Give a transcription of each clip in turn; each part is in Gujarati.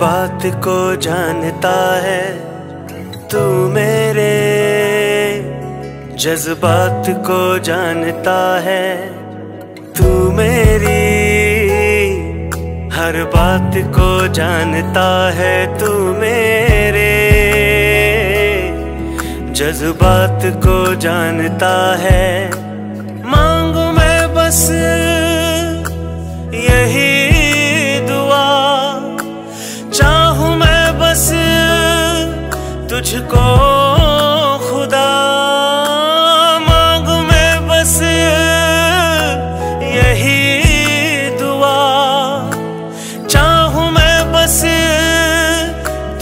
बात को जानता है तू मेरे जज्बात को जानता है तू मेरी हर बात को जानता है तू मेरे जज्बात को जानता है। मांगू मैं बस तुझको खुदा मांगू मैं बस यही दुआ चाहूं मैं बस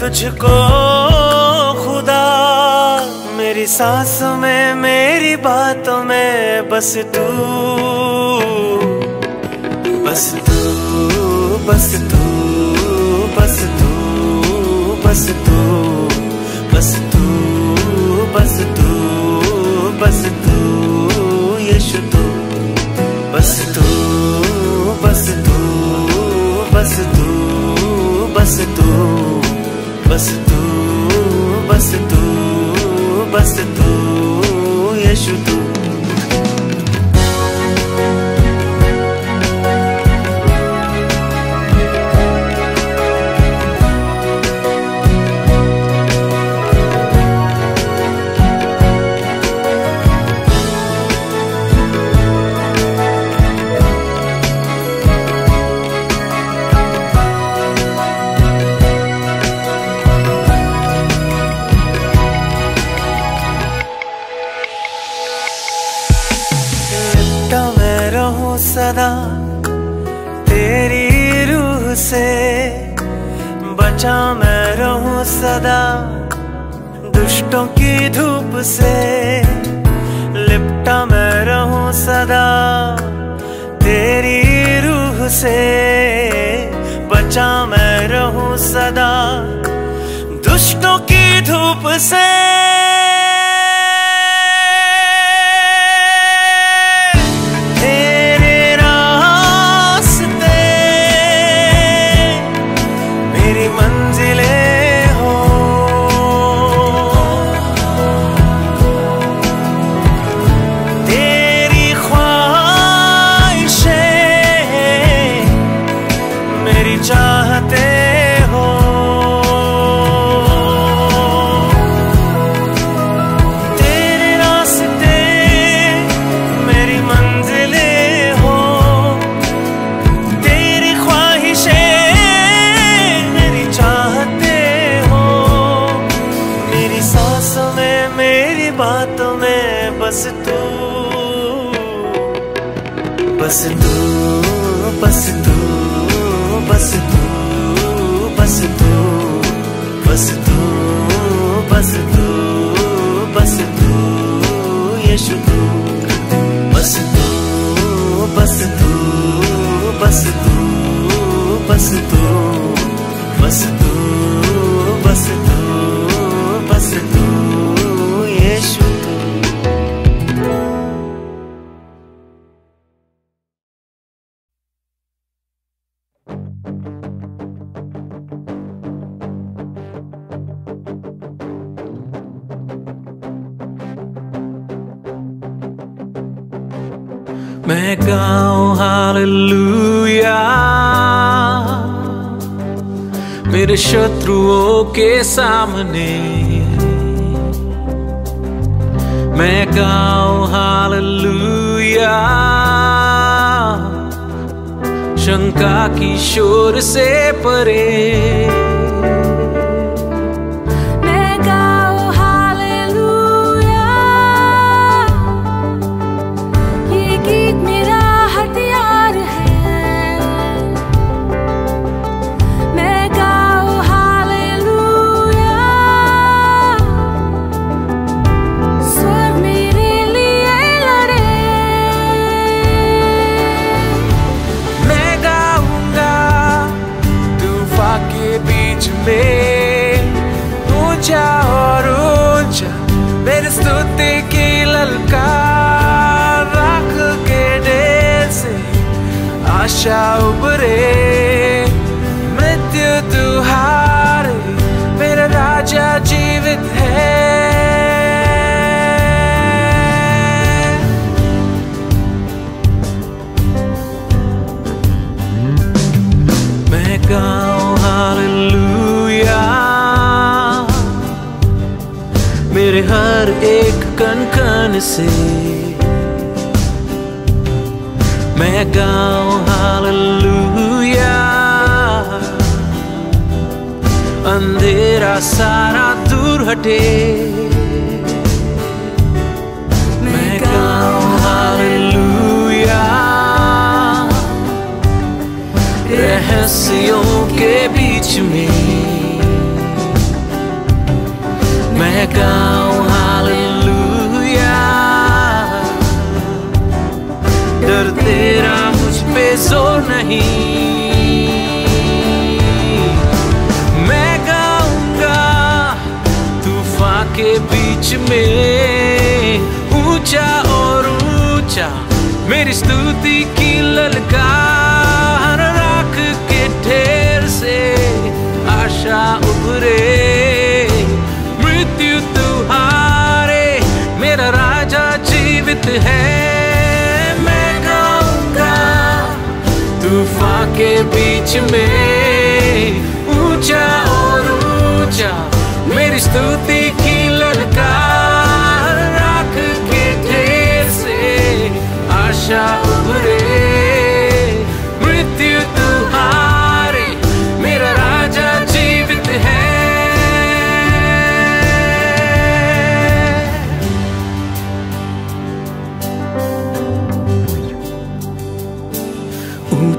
तुझको खुदा मेरी सांसों में मेरी बातों में बस तू बस तू बस तू बस तू बस तू बस तू બસ તું બસ તું યશુ તું બસ તું બસ તું બસ તું બસ તું બસ તું બસ તું બસ તું યશુ તું सदा तेरी रूह से बचा मैं रहूँ सदा। दुष्टों की धूप से लिपटा मैं रहूँ सदा। तेरी रूह से बचा मैं रहूँ सदा। दुष्टों की धूप से शत्रुओं के सामने। मैं गाऊं हालेलुया। शंका की शोर से परे। सा उबरे मृत्यु तुहार मेरा राजा जीवित है। मैं गाऊं हालेलुया। मेरे हर एक कन कन से। मैं गाऊं हालेलुया अंधेरा सारा दूर हटे मैं गाऊं हालेलुया रहस्यों के बीच में मैं गाऊं ज़ोर नहीं। मैं गाऊँगा तूफ़ान के बीच में, ऊँचा और ऊँचा, मेरी स्तुति की ललकार राख के ढेर से आशा उभरे। मृत्यु तुहारे मेरा राजा जीवित है। तूफान के बीच में ऊंचा और ऊंचा मेरी स्तुति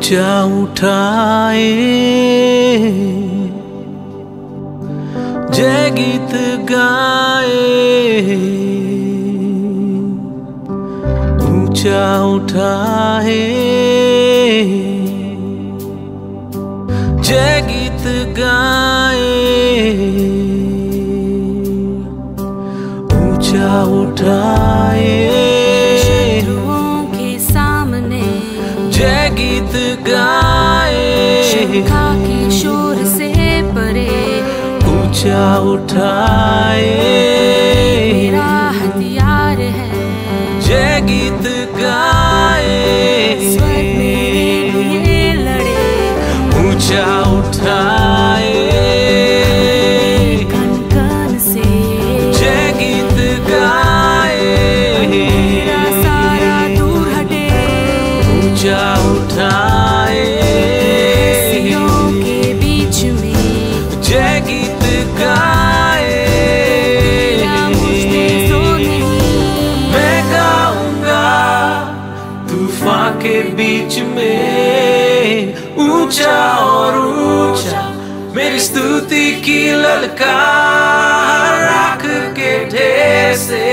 ऊंचा उठाए जय गीत गाए ऊंचा उठाए जय गीत गाए ऊंचा उठाए की ललकार राख के ढेर से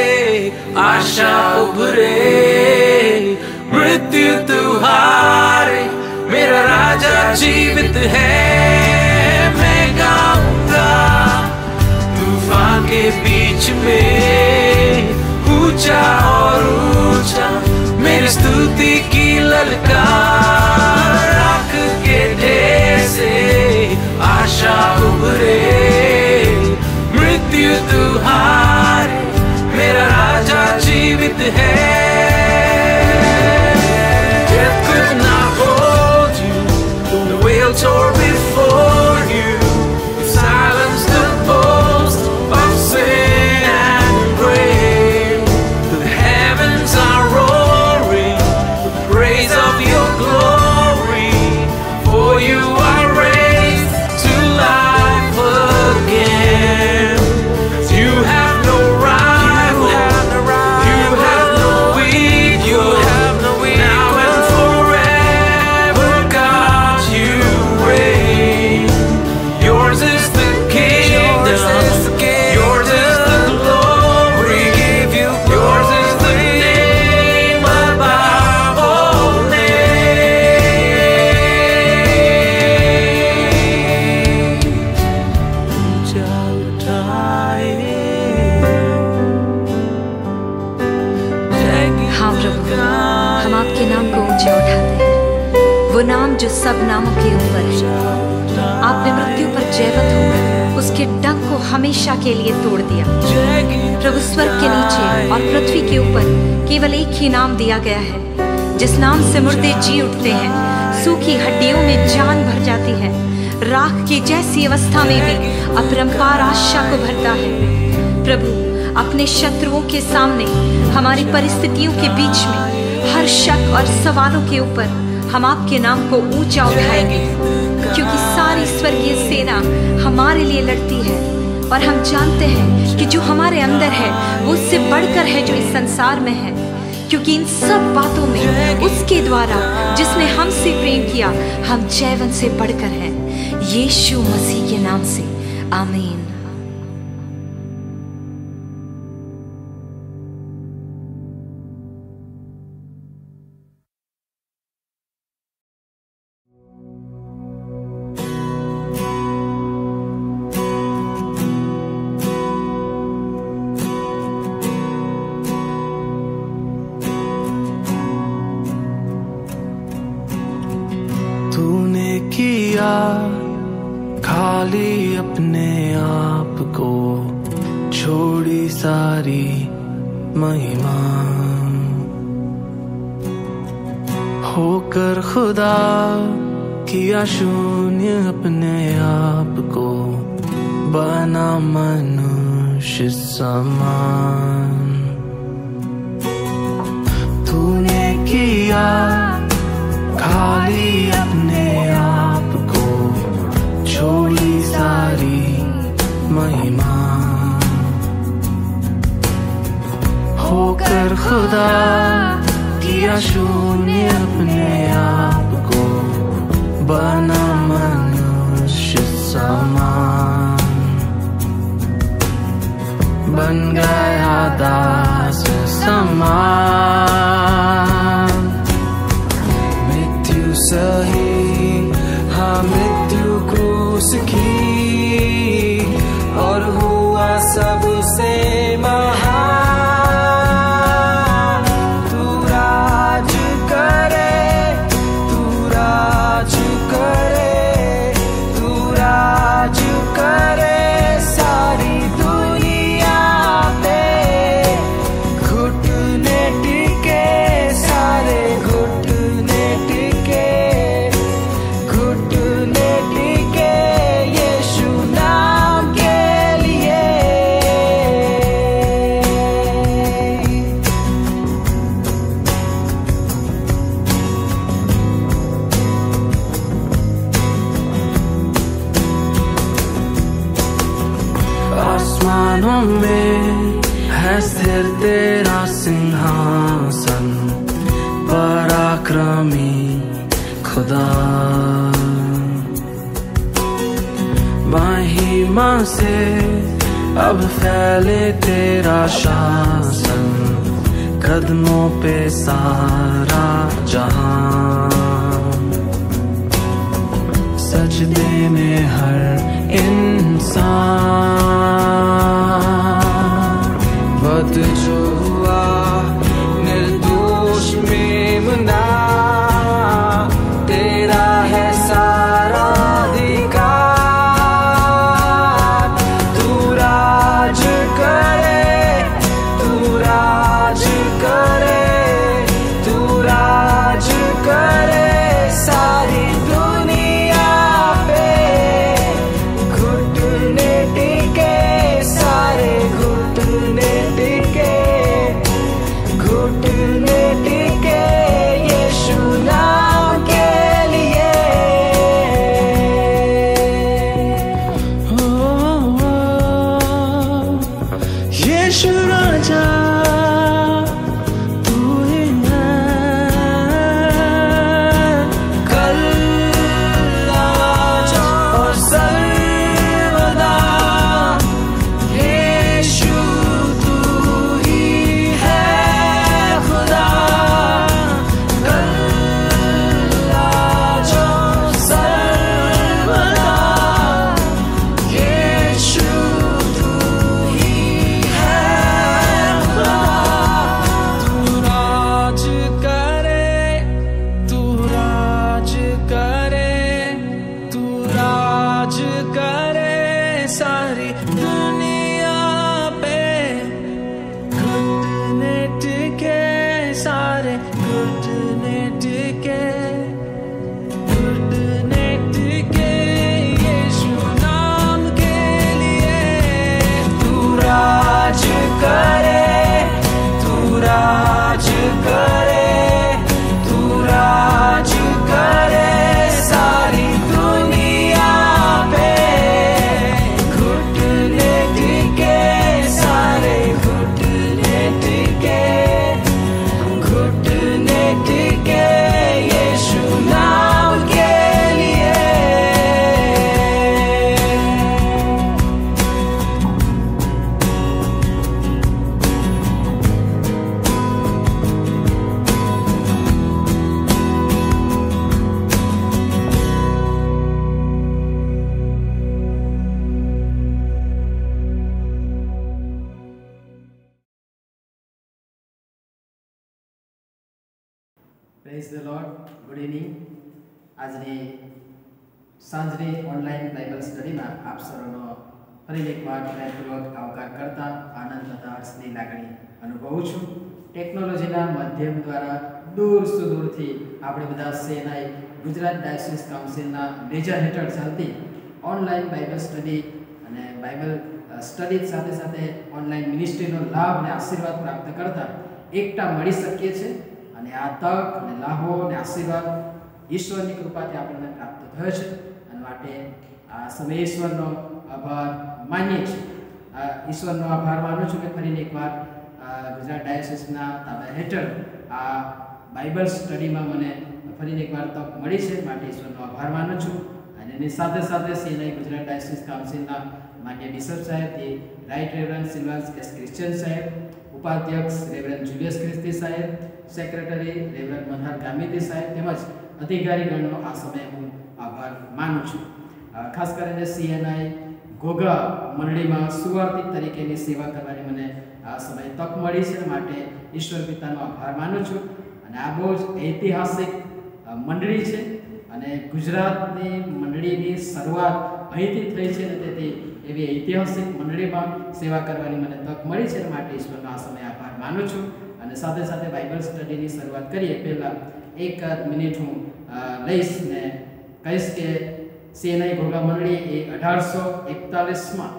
आशा उभरे। मृत्यु तुहारे, मेरा राजा जीवित है। मैं गाऊँगा तूफ़ान के बीच में, ऊँचा और ऊँचा लिए तोड़ दिया। प्रभु स्वर्ग के नीचे और पृथ्वी के ऊपर केवल एक ही नाम दिया गया है, जिस नाम से मुर्दे जी उठते हैं, सूखी हड्डियों में जान भर जाती है, राख की जैसी अवस्था में भी अपरंपार आशा को भरता है। प्रभु, अपने शत्रुओं के सामने, हमारी परिस्थितियों के बीच में, हर शक और सवालों के ऊपर, हम आपके नाम को ऊँचा उठाएँगे, क्योंकि सारी स्वर्गीय सेना हमारे लिए लड़ती है। और हम जानते हैं कि जो हमारे अंदर है, वो उससे बढ़कर है जो इस संसार में है। क्योंकि इन सब बातों में, उसके द्वारा जिसने हमसे प्रेम किया, हम जैवन से बढ़कर हैं। यीशु मसीह के नाम से। आमीन। महिमा होकर खुदा किया शून्य अपने आप को बना मनुष्य समान तूने किया खाली अपने आप को छोड़ी सारी महिमा होकर खुदा, किया शून्य अपने आप को, बना मनुष्य समान। बन गया दास समान। मृत्यु सही हाँ मृत्यु क्रूस की और हुआ सबसे खुदा। महिमा से अब फैले तेरा शासन, कदमों पे सारा जहाँ सजदे में हर इंसान, बद जो ગુડ આજની સાંજની ઓનલાઈન બાઇબલ સ્ટડીમાં આપ સર્વનો ફરી એકવાર પ્રેમપૂર્વક આવકાર કરતા આનંદ તથા હર્ષની લાગણી અનુભવું છું. ટેકનોલોજીના માધ્યમ દ્વારા દૂર સુદૂરથી આપણે બધા સેનાઈ ગુજરાત ડાયસિસ કાઉન્સિલના નેજા હેઠળ ચાલતી ઓનલાઈન બાઇબલ સ્ટડી અને બાઇબલ સ્ટડી સાથે સાથે ઓનલાઈન મિનિસ્ટ્રીનો લાભ અને આશીર્વાદ પ્રાપ્ત કરતા એકટા મળી શકીએ છીએ. અને આ તક અને લાભો અને આશીર્વાદ ઈશ્વરની કૃપાથી આપણને પ્રાપ્ત થયો છે. અને માટે આ સમય ઈશ્વરનો આભાર માનીએ છીએ. આ ઈશ્વરનો આભાર માનું છું કે ફરીને એકવાર ગુજરાત ડાયોસિસના તાબા હેઠળ આ બાઇબલ સ્ટડીમાં મને ફરીને એકવાર તક મળી છે. માટે ઈશ્વરનો આભાર માનું છું. અને એની સાથે સાથે સીએનઆઈ ગુજરાત ડાયોસિસ કાઉન્સિલના માન્ય બિશપ સાહેબ તે right reverend Silvans S Christian સાહેબ, ઉપાધ્યક્ષ રેવરન્ડ જુલિયસ ક્રિસ્તી સાહેબ સેક્રેટરી રેવરન મનહર ગામિતી સાહેબ તેમજ અધિકારીગણનો આ સમયે હું આભાર માનું છું. ખાસ કરીને સીએનઆઈ ઘોઘા મંડળીમાં સુવાર્તિક તરીકેની સેવા કરવાની મને આ સમયે તક મળી છે માટે ઈશ્વર પિતાનો આભાર માનું છું. અને આ બહુ જ ઐતિહાસિક મંડળી છે અને ગુજરાતની મંડળીની શરૂઆત અહીંથી થઈ છે અને તેથી એવી ઐતિહાસિક મંડળીમાં સેવા કરવાની મને તક મળી છે માટે ઈશ્વરનો આ સમયે આભાર માનું છું. અને સાથે સાથે બાઇબલ સ્ટડીની શરૂઆત કરીએ. પહેલાં એક મિનિટ હું લઈશ ને કહીશ કે સીએનઆઈ ઘોઘા મંડળી એ અઢારસો એકતાલીસમાં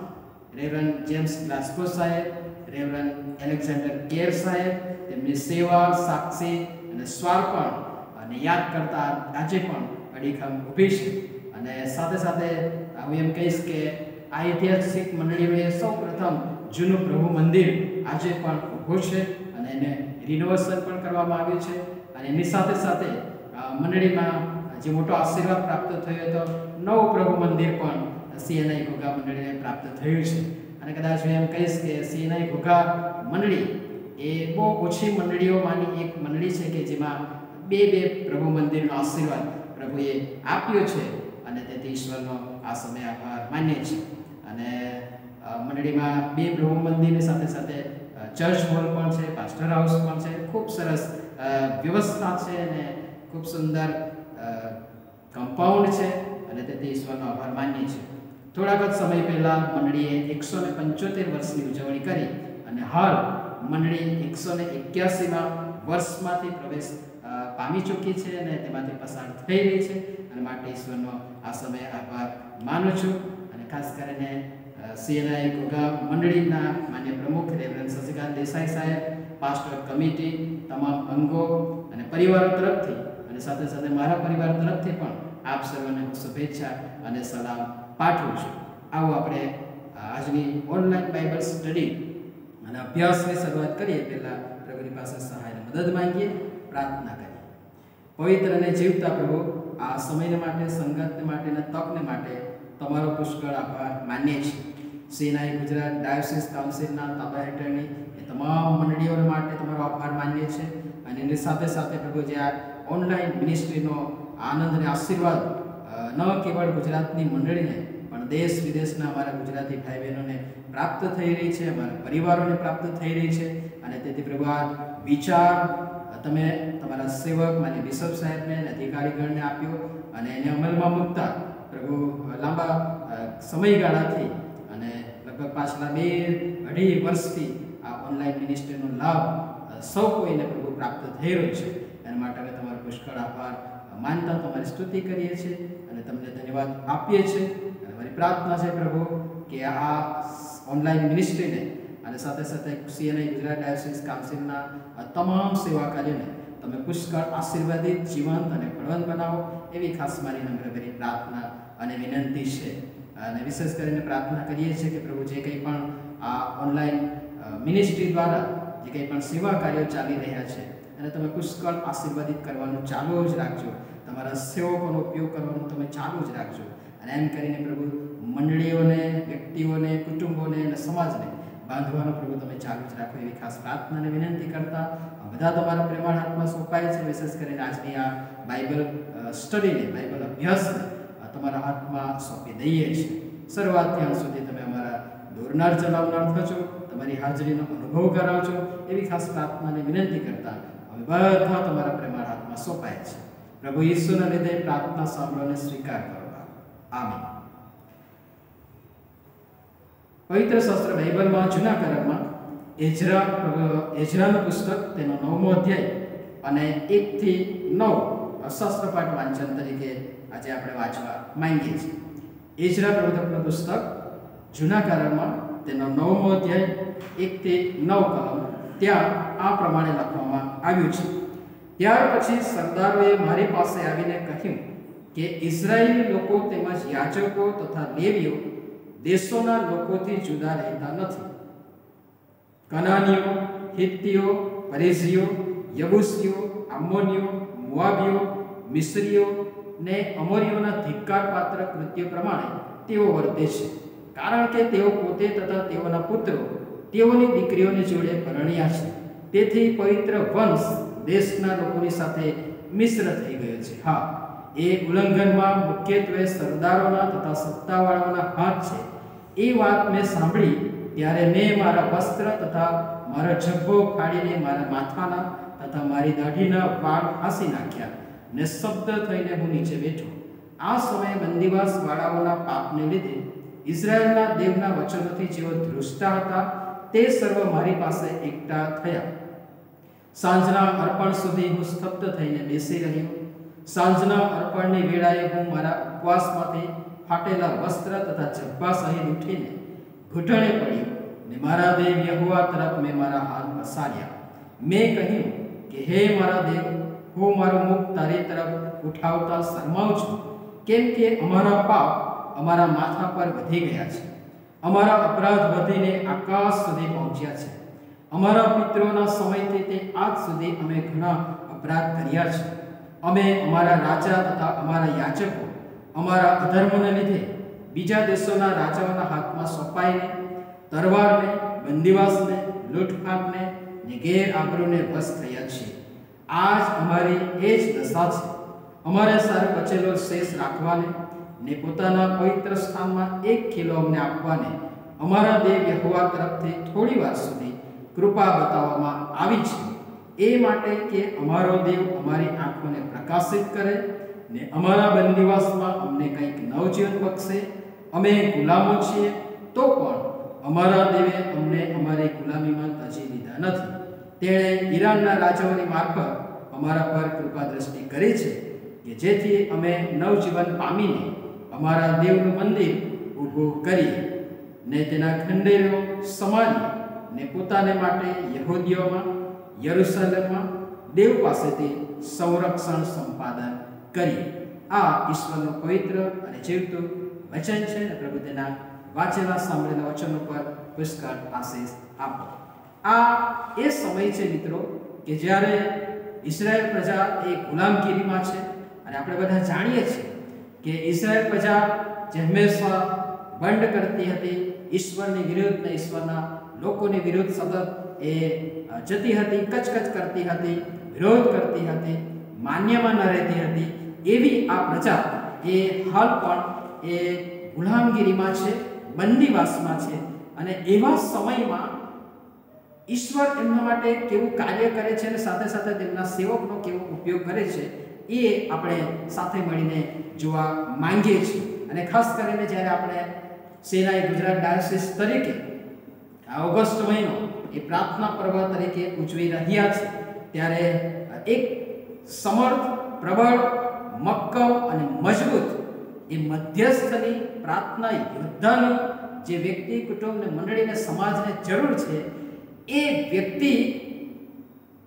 રેવરન જેમ્સ ગ્લાસ્કો સાહેબ રેવરન એલેક્ઝાન્ડર કેર સાહેબ, તેમની સેવા, સાક્ષી અને સ્વાર્પણ અને યાદ કરતા આજે પણ અડીખમ ઊભી છે. અને સાથે સાથે હું એમ કહીશ કે આ ઐતિહાસિક મંડળીઓએ સૌ પ્રથમ જૂનું પ્રભુ મંદિર આજે પણ ઊભું છે. અને એને રિનોવેશન પણ કરવામાં આવ્યું છે. અને એની સાથે સાથે મંડળીમાં જે મોટો આશીર્વાદ પ્રાપ્ત થયો હતો, નવું પ્રભુ મંદિર પણ સીએનઆઈ ઘોઘા મંડળીને પ્રાપ્ત થયું છે. અને કદાચ હું એમ કહીશ કે સીએનઆઈ ઘોઘા મંડળી એ બહુ ઓછી મંડળીઓમાંની એક મંડળી છે કે જેમાં બે બે પ્રભુ મંદિરનો આશીર્વાદ પ્રભુએ આપ્યો છે અને તેથી ઈશ્વરનો આ સમય આભાર માન્ય છે. અને મંડળીમાં બે પ્રભુ મંદિરની સાથે સાથે ચર્ચ હોલ પણ છે પાસ્ટર હાઉસ પણ છે. ખૂબ સરસ વ્યવસ્થા છે અને ખૂબ સુંદર કમ્પાઉન્ડ છે અને તેથી ઈશ્વરનો આભાર માનીએ છીએ. થોડાક જ સમય પહેલાં મંડળીએ એકસો ને પંચોતેર વર્ષની ઉજવણી કરી અને હાલ મંડળી એકસો ને એક્યાસીમાં વર્ષમાંથી પ્રવેશ પામી ચૂકી છે અને તેમાંથી પસાર થઈ રહી છે. અને માટે ઈશ્વરનો આ સમયે આભાર માનું છું અને ખાસ કરીને સીએનઆઈ ઘોઘા મંડળીના માન્ય પ્રમુખ રેવરન શશિકાંત દેસાઈ સાહેબ, પાસ્ટર કમિટી, તમામ અંગો અને પરિવારો તરફથી અને સાથે સાથે મારા પરિવાર તરફથી પણ આપ સર્વને શુભેચ્છા અને સલામ પાઠવું છું. આવો આપણે આજની ઓનલાઈન બાઇબલ સ્ટડી અને અભ્યાસની શરૂઆત કરીએ. પહેલાં પ્રભુની પાસે સહાયને મદદ માંગીએ, પ્રાર્થના કરીએ. પવિત્ર અને જીવતા પ્રભુ, આ સમયને માટે સંગતને માટે અને તકને માટે તમારો પુષ્કળ આભાર માનીએ છીએ. સેનાઈ ગુજરાત ડાયોસિસ કાઉન્સિલના તાબા હેઠળની એ તમામ મંડળીઓ માટે તમારો આભાર માનીએ છીએ અને એની સાથે સાથે પ્રભુ જે આ ઓનલાઈન મિનિસ્ટ્રીનો આનંદ અને આશીર્વાદ ન કેવળ ગુજરાતની મંડળીને, પણ દેશ વિદેશના અમારા ગુજરાતી ભાઈ બહેનોને પ્રાપ્ત થઈ રહી છે, અમારા પરિવારોને પ્રાપ્ત થઈ રહી છે અને તેથી પ્રભુ, આ વિચાર તમે તમારા સેવક માની બિશપ સાહેબને અને અધિકારીગણને આપ્યો અને એને અમલમાં મૂકતા પ્રભુ, લાંબા સમયગાળાથી લગભગ પાછલા બે અઢી વર્ષથી આ ઓનલાઈન મિનિસ્ટ્રીનો લાભ સૌ કોઈને પ્રભુ પ્રાપ્ત થઈ રહ્યો છે. એના માટે અમે તમારો પુષ્કળ આભાર. માનતા તમારી સ્તુતિ કરીએ છીએ અને તમને ધન્યવાદ આપીએ છીએ. અને મારી પ્રાર્થના છે પ્રભુ કે આ ઓનલાઈન મિનિસ્ટ્રીને અને સાથે સાથે સીએનઆઈ ગુજરાત ડાયોસિસ કાઉન્સિલના તમામ સેવા કાર્યોને તમે પુષ્કળ આશીર્વાદિત, જીવંત અને ફળવંત બનાવો એવી ખાસ મારી નમ્રભરી પ્રાર્થના અને વિનંતી છે. અને વિશેષ કરીને પ્રાર્થના કરીએ છીએ કે પ્રભુ જે કંઈ પણ આ ઓનલાઈન મિનિસ્ટ્રી દ્વારા જે કંઈ પણ સેવા કાર્યો ચાલી રહ્યા છે અને તમે પુષ્કળ આશીર્વાદિત કરવાનું ચાલુ જ રાખજો. તમારા સેવકોનો ઉપયોગ કરવાનું તમે ચાલુ જ રાખજો. અને એમ કરીને પ્રભુ મંડળીઓને, વ્યક્તિઓને, કુટુંબોને અને સમાજને બાંધવાનો પ્રભુ તમે ચાલુ જ રાખો એવી ખાસ પ્રાર્થનાને વિનંતી કરતા બધા તમારા પ્રેમાળ હાથમાં સોંપાય છે. વિશેષ કરીને આજની આ બાઇબલ સ્ટડીને બાઇબલ અભ્યાસને તમારા હાથમાં સોંપી દઈએ છીએ. શરૂઆત ત્યાં સુધી તમે અમારા દોરનાર ચલાવનાર થજો, તમારી હાજરીનો અનુભવ કરાવજો. એવી ખાસ પ્રાર્થનાને વિનંતી કરતા અમે બધા તમારા પ્રેમાળ હાથમાં સોંપાય છે. પ્રભુ ઈશ્વરના લીધે પ્રાર્થના સાંભળોને સ્વીકાર કરો. આમીન. પવિત્ર શાસ્ત્ર બાઇબલમાં જૂના કરારમાં એજરા એજરાનું પુસ્તક તેનો નવમો અધ્યાય અને એકથી નવ શાસ્ત્રપાઠ વાંચન તરીકે આજે આપણે વાંચવા માંગીએ છીએ. એજરા પ્રવર્તકનું પુસ્તક જૂના કારણમાં તેનો નવમો અધ્યાય એકથી નવ કલમ, ત્યાં આ પ્રમાણે લખવામાં આવ્યું છે. ત્યાર પછી સરદારોએ મારી પાસે આવીને કહ્યું કે ઇઝરાયેલી લોકો તેમજ યાચકો તથા લેવીઓ દેશોના લોકોથી જુદા રહેતા નથી. કનાનીઓ, હિત્તીઓ, પરેઝીઓ, યબુસીઓ, આમોનીઓ, મુઆબીઓ, મિસ્રીઓ ને અમોરીઓના ધિક્કાર પાત્ર કૃત્ય પ્રમાણે તેઓ વર્તે છે. કારણ કે તેઓ પોતે તથા તેઓના પુત્રો, તેઓની દીકરીઓની જોડે પરણ્યા છે. તેથી પવિત્ર વંશ દેશના લોકોની સાથે મિશ્ર થઈ ગયો છે. હા, એ ઉલ્લંઘનમાં મુખ્યત્વે સરદારોના તથા સત્તાવાળાઓના હાથ છે. એ વાત મેં સાંભળી ત્યારે મેં મારા વસ્ત્ર તથા મારો જબ્બો ફાડીને મારા માથાના તથા મારી દાઢીના વાળ ફાંસી નાખ્યા. ને શબ્દ થઈને હું નીચે બેઠો. આ સમયે બંદીવાસ વાળાઓના પાપને લીધે ઇઝરાયલના દેવના વચનોથી જેઓ ધ્રુષ્ટા હતા, તે સર્વ મારી પાસે એકઠા થયા. સાંજના અર્પણ સુધી હું સ્તબ્ધ થઈને બેસી રહ્યો. સાંજના અર્પણની વેળાએ હું મારા ઉપવાસમાંથી ફાટેલા વસ્ત્ર તથા જબ્બા સહિત ઉઠીને ઘૂંટણે પડ્યો ને મારા દેવ યહોવા તરફ મેં મારા હાથ પસાર્યા. મેં કહ્યું કે, હે મારા દેવ હું મારું મુખ તારી તરફ ઉઠાવતા શરમાઉં છું. કેમ કે અમારા પાપ અમારા માથા પર વધી ગયા છે. અમારા અપરાધ વધીને આકાશ સુધી પહોંચ્યા છે. અમારા પિત્રોના સમયથી તે આજ સુધી અમે ઘણા અપરાધ કર્યા છે. અમે અમારા રાજા તથા અમારા યાચકો અમારા અધર્મને લીધે બીજા દેશોના રાજાઓના હાથમાં સોંપાઈને, તરવારને, બંદીવાસને લૂંટફાટને ને ગેર આબરૂને વશ થયા છીએ. આજ અમારી એ જ દશા છે. અમારે સારો બચેલો શેષ રાખવાને, ને પોતાના પવિત્ર સ્થાનમાં એક કિલો અમને આપવાને, અમારા દેવ યહોવા તરફથી થોડી વાર સુધી કૃપા બતાવવામાં આવી છે. એ માટે કે અમારો દેવ અમારી આંખોને પ્રકાશિત કરે, ને અમારા બંદીવાસમાં અમને કંઈક નવજીવન બક્ષે. અમે ગુલામો છીએ, તો પણ અમારા દેવે અમને અમારી ગુલામીમાં તજી લીધા નથી. તેણે ઈરાનના રાજાઓની મારફત અમારા પર કૃપા દ્રષ્ટિ કરી છે કે જેથી અમે નવજીવન પામીને અમારા દેવનું મંદિર ઊભું કરીએ. ને તેના ખંડેરો સમારીએ ને પોતાને માટે યહૂદીઓમાં યરુશલેમમાં દેવ પાસેથી સંરક્ષણ સંપાદન કરીએ. આ ઈશ્વરનું પવિત્ર અને જીવતું વચન છે અને પ્રભુ તેના વાંચેલા સાંભળેલા વચનો પર પુષ્કળ આશીષ આપો. આ એ સમય છે મિત્રો કે જ્યારે ઇઝરાયલ પ્રજા એ ગુલામગીરીમાં છે અને આપણે બધા જાણીએ છીએ કે ઇઝરાયલ પ્રજા જે હંમેશા બંડ કરતી હતી, ઈશ્વરની વિરુદ્ધ ને ઈશ્વરના લોકોની વિરુદ્ધ સતત એ જતી હતી, કચકચ કરતી હતી, વિરોધ કરતી હતી, માન્યમાં ન રહેતી હતી, એવી આ પ્રજા એ હાલ પણ એ ગુલામગીરીમાં છે, બંદીવાસમાં છે અને એવા સમયમાં ઈશ્વર એમના માટે કેવું કાર્ય કરે છે અને સાથે સાથે તેમના સેવકનો કેવો ઉપયોગ કરે છે, એ આપણે સાથે મળીને જોવા માંગીએ છીએ. અને ખાસ કરીને જ્યારે આપણે સેનાએ ગુજરાત ડાયોસિસ તરીકે આ ઓગસ્ટ મહિનો એ પ્રાર્થના પર્વ તરીકે ઉજવી રહ્યા છે, ત્યારે એક સમર્થ, પ્રબળ, મક્કમ અને મજબૂત એ મધ્યસ્થની પ્રાર્થના યોદ્ધાની જે વ્યક્તિ કુટુંબને મંડળીને સમાજને જરૂર છે એ વ્યક્તિ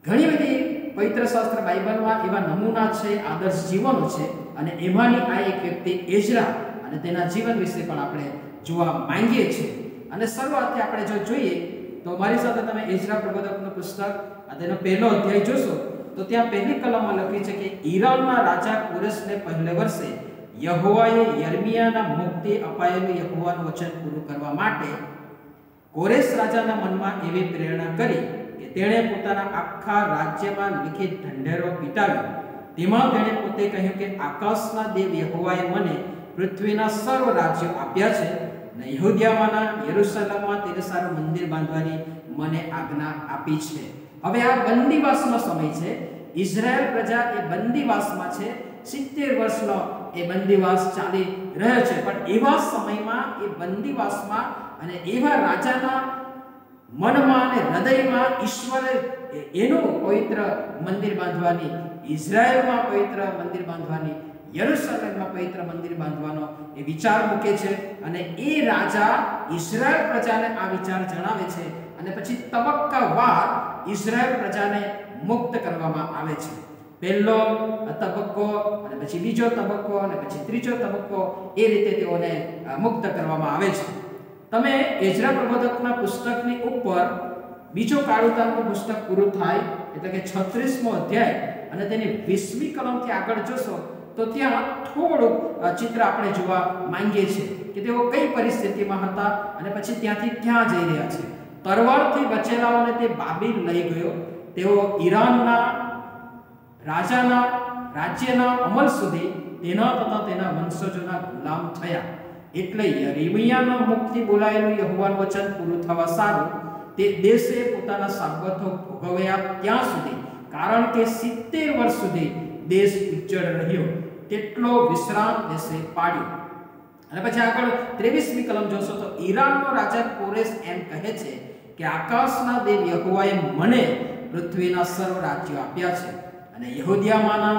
ઘણી બધી પવિત્ર શાસ્ત્ર બાઇબલમાં એવા નમૂના છે, આદર્શ જીવનો છે અને એમાંની આ એક વ્યક્તિ એજરા અને તેના જીવન વિશે પણ આપણે જોવા માંગીએ છીએ. અને શરૂઆતથી આપણે જો જોઈએ, તો મારી સાથે તમે એજરા પ્રબોધકનું પુસ્તક તેનો પહેલો અધ્યાય જોશો, તો ત્યાં પહેલી કલમમાં લખી છે કે ઈરાનના રાજા કુરસને પહેલે વર્ષે યહોવાએ યર્મિયાના મુક્તિ અપાયેલું યહોવાનું વચન પૂરું કરવા માટે કોરેશ રાજાના મનમાં એવી પ્રેરણા કરી કે તેણે પોતાના આખા રાજ્યમાં લિખિત ઢંઢેરો પીટાવ્યો તેમાં તેણે પોતે કહ્યું કે આકાશના દેવ યહોવાએ મને પૃથ્વીના સર્વ રાજ્યો આપ્યા છે. અને યહૂદિયામાંના યરુશલેમમાં તેને સારું મંદિર બાંધવાની મને આજ્ઞા આપી છે. હવે આ બંદીવાસનો સમય છે. ઇઝરાયલ પ્રજા એ બંદીવાસમાં છે. સિત્તેર વર્ષનો એ બંદીવાસ ચાલી રહ્યો છે. પણ એવા સમયમાં એ બંદીવાસમાં અને એવા રાજાના મનમાં અને હૃદયમાં ઈશ્વરે એનું પવિત્ર મંદિર બાંધવાની ઇઝરાયલમાં પવિત્ર મંદિર બાંધવાની યરુશલેમમાં પવિત્ર મંદિર બાંધવાનો એ વિચાર મૂકે છે. અને એ રાજા ઇઝરાયલ પ્રજાને આ વિચાર જણાવે છે. અને પછી તબક્કાવાર ઇઝરાયલ પ્રજાને મુક્ત કરવામાં આવે છે. પહેલો તબક્કો અને પછી બીજો તબક્કો અને પછી ત્રીજો તબક્કો એ રીતે તેઓને મુક્ત કરવામાં આવે છે. તમે એજરા પ્રબોધકના પુસ્તકની ઉપર બીજો કાળુતારનું પુસ્તક પૂરું થાય, એટલે કે 36મો અધ્યાય, અને તેની 20મી કલમથી આગળ જશો, તો ત્યાં થોડુંક ચિત્ર આપણે જોવા માંગીએ છીએ કે તેઓ કઈ પરિસ્થિતિમાં હતા અને પછી ત્યાંથી ક્યાં જઈ રહ્યા છે. તરવારથી બચેલાઓને તે બાબી લઈ ગયો. તેઓ ઈરાનના રાજાના રાજ્યના અમલ સુધી તેના તથા તેના વંશજોના ગુલામ થયા. એટલે યરિમિયાના મુખથી બોલાયેલું યહોવાનું વચન પૂરું થવા સારું, તે દેશે પોતાના સાબતો ભોગવ્યા ત્યાં સુધી. કારણ કે 70 વર્ષ સુધી દેશ ઉજ્જડ રહ્યો તેટલો વિશ્રામ દેશે પાડ્યો. અને પછી આગળ 23મી કલમ જોશો તો ઈરાનનો રાજા કોરેશ એમ કહે છે કે આકાશના દેવ યહોવાએ મને પૃથ્વીના સર્વ રાજ્યો આપ્યા છે. અને યહૂદિયામાંના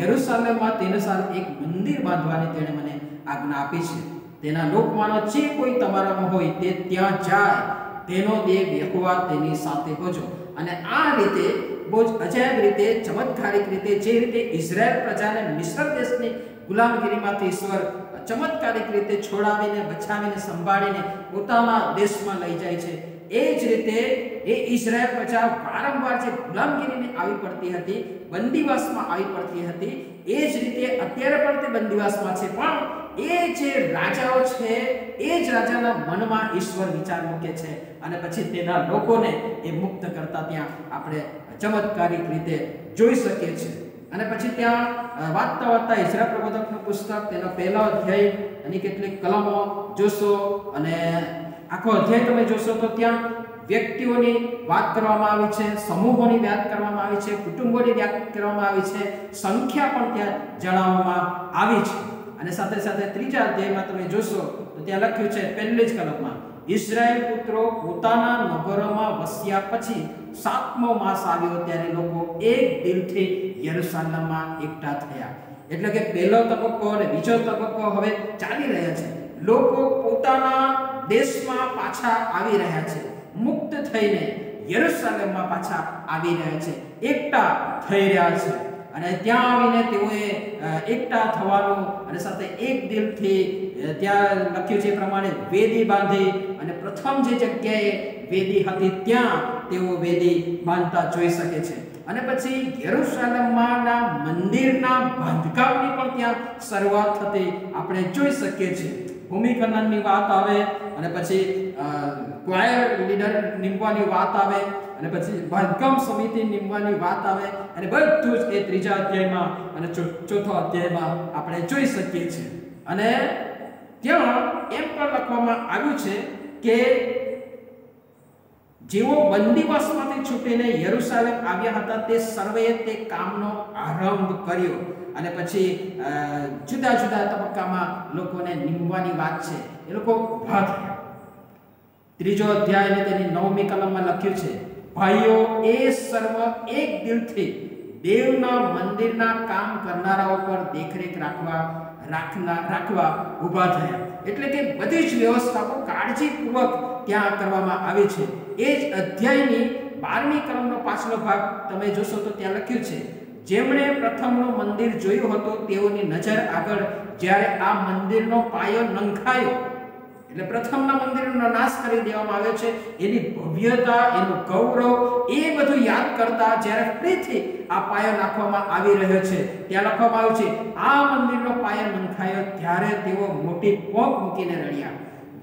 યરુસાલેમમાં તેના સાથે એક મંદિર બાંધવાની તેણે મને આજ્ઞા આપી છે. તેના લોકમાનો જે કોઈ તમારામાં હોય તે ત્યાં જાય. તેનો દેહ યહોવા તેની સાથે હોજો. અને આ રીતે બહુ જ અજાયબ રીતે, ચમત્કારિક રીતે જે રીતે ઇઝરાયલ પ્રજાને મિશ્ર દેશની ગુલામગીરીમાંથી ઈશ્વર ચમત્કારિક રીતે છોડાવીને, બચાવીને, સંભાળીને પોતાના દેશમાં લઈ જાય છે. એ જ રીતે એ ઇઝરાયલ પ્રજા વારંવાર જે ગુલામગીરીને આવી પડતી હતી, બંદીવાસમાં આવી પડતી હતી એ જ રીતે અત્યારે પણ તે બંદીવાસમાં છે. પણ એ જે રાજાઓ છે, એ જ રાજાના મનમાં ઈશ્વર વિચાર મૂકે છે અને પછી તેના લોકોને એ મુક્ત કરતા ત્યાં આપણે ચમત્કારિક રીતે જોઈ શકીએ છીએ. અને પછી ત્યાં વાંચતા વાંચતા ઇઝરા પ્રબોધકનું પુસ્તક, તેનો પહેલો અધ્યાય એની કેટલીક કલમો જોશો અને આખો અધ્યાય તમે જોશો તો ત્યાં વ્યક્તિઓની વાત કરવામાં આવી છે, સમૂહોની વાત કરવામાં આવી છે, કુટુંબોની વાત કરવામાં આવી છે, સંખ્યા પણ ત્યાં જણાવવામાં આવી છે. અને સાથે સાથે ત્રીજા અધ્યાયમાં તમે જોશો, તો ત્યાં લખ્યું છે, પહેલી જ કલમમાં, ઇઝરાયલ પુત્રો પોતાના નગરોમાં વસ્યા પછી સાતમો માસ આવ્યો ત્યારે લોકો એક દિલથી યરુશલેમમાં એકઠા થયા. એટલે કે પહેલો તબક્કો અને બીજો તબક્કો હવે ચાલી રહ્યા છે. લોકો પોતાના દેશમાં પાછા આવી રહ્યા છે. મુક્ત થઈને યરુશલેમમાં પાછા આવી રહ્યા છે. એકતા થઈ રહ્યા છે. અને ત્યાં આવીને તેઓએ એકતા થવાનું અને સાથે એક દિલથી ત્યાં લખ્યું છે પ્રમાણે વેદી બાંધી અને પ્રથમ જે જગ્યાએ વેદી હતી ત્યાં તેઓ વેદી બાંધતા જોઈ શકે છે. અને પછી યરુશલેમમાંના મંદિરના બાંધકામની પણ ત્યાં શરૂઆત થતી આપણે જોઈ શકીએ છીએ. ભૂમિકરણની વાત આવે અને પછી ક્વાયર લીડર નીમવાની વાત આવે અને પછી બાંધકામ સમિતિ નીમવાની વાત આવે અને બધું જ એ ત્રીજા અધ્યાયમાં અને ચોથો અધ્યાયમાં આપણે જોઈ શકીએ છીએ. અને ત્યાં એમ પણ લખવામાં આવ્યું છે કે જેઓ બંદીવાસમાંથી છૂટીને યરુશલેમ આવ્યા હતા તે સર્વેએ તે કામનો આરંભ કર્યો. અને પછી જુદા જુદા તબક્કામાં લોકોને નીમવાની વાત છે. એ લોકો ઊભા થયા. ત્રીજો અધ્યાય અને તેની નવમી કલમમાં લખ્યું છે, ભાઈઓ, એ સર્વ એક દિલથી દેવના મંદિરના કામ કરનારાઓ પર દેખરેખ રાખવા, રાખના, રાખવા ઊભા થયા. એટલે કે બધી જ વ્યવસ્થાઓ કાળજીપૂર્વક ત્યાં કરવામાં આવી છે. એ જ અધ્યાયની બારમી કલમનો પાછલો ભાગ તમે જોશો તો ત્યાં લખ્યું છે, જેમણે પ્રથમનું મંદિર જોયું હતું, તેઓની નજર આગળ જ્યારે આ મંદિરનો પાયો નંખાયો એટલે પ્રથમના મંદિરનો નાશ કરી દેવામાં આવ્યો છે. એની ભવ્યતા, એનું ગૌરવ એ બધું યાદ કરતા જ્યારે ફરીથી આ પાયો નાખવામાં આવી રહ્યો છે. ત્યાં લખવામાં આવ્યું છે, આ મંદિરનો પાયો નંખાયો ત્યારે તેઓ મોટી પોંક મૂકીને રડ્યા.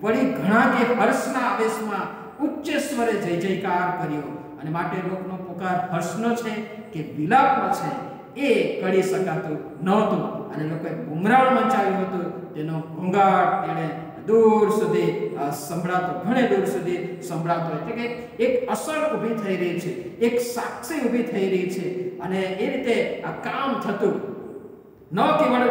વળી ઘણા કે હર્ષના આવેશમાં ઉચ્ચ સ્વરે જય જયકાર કર્યો. અને માટે લોકનો પુકાર હર્ષનો છે કે વિલાપનો છે એ કરી શકાતું નહોતું. અને લોકોએ બુમરાણ મચાવ્યું હતું. તેનો ઘોંઘાટ તેણે દૂર સુધી સંભળાતો, ઘણે દૂર સુધી સંભળાતો એટલે કે એક અસર ઊભી થઈ રહી છે, એક સાક્ષી ઊભી થઈ રહી છે અને એ રીતે આ કામ થતું, ન કેવળ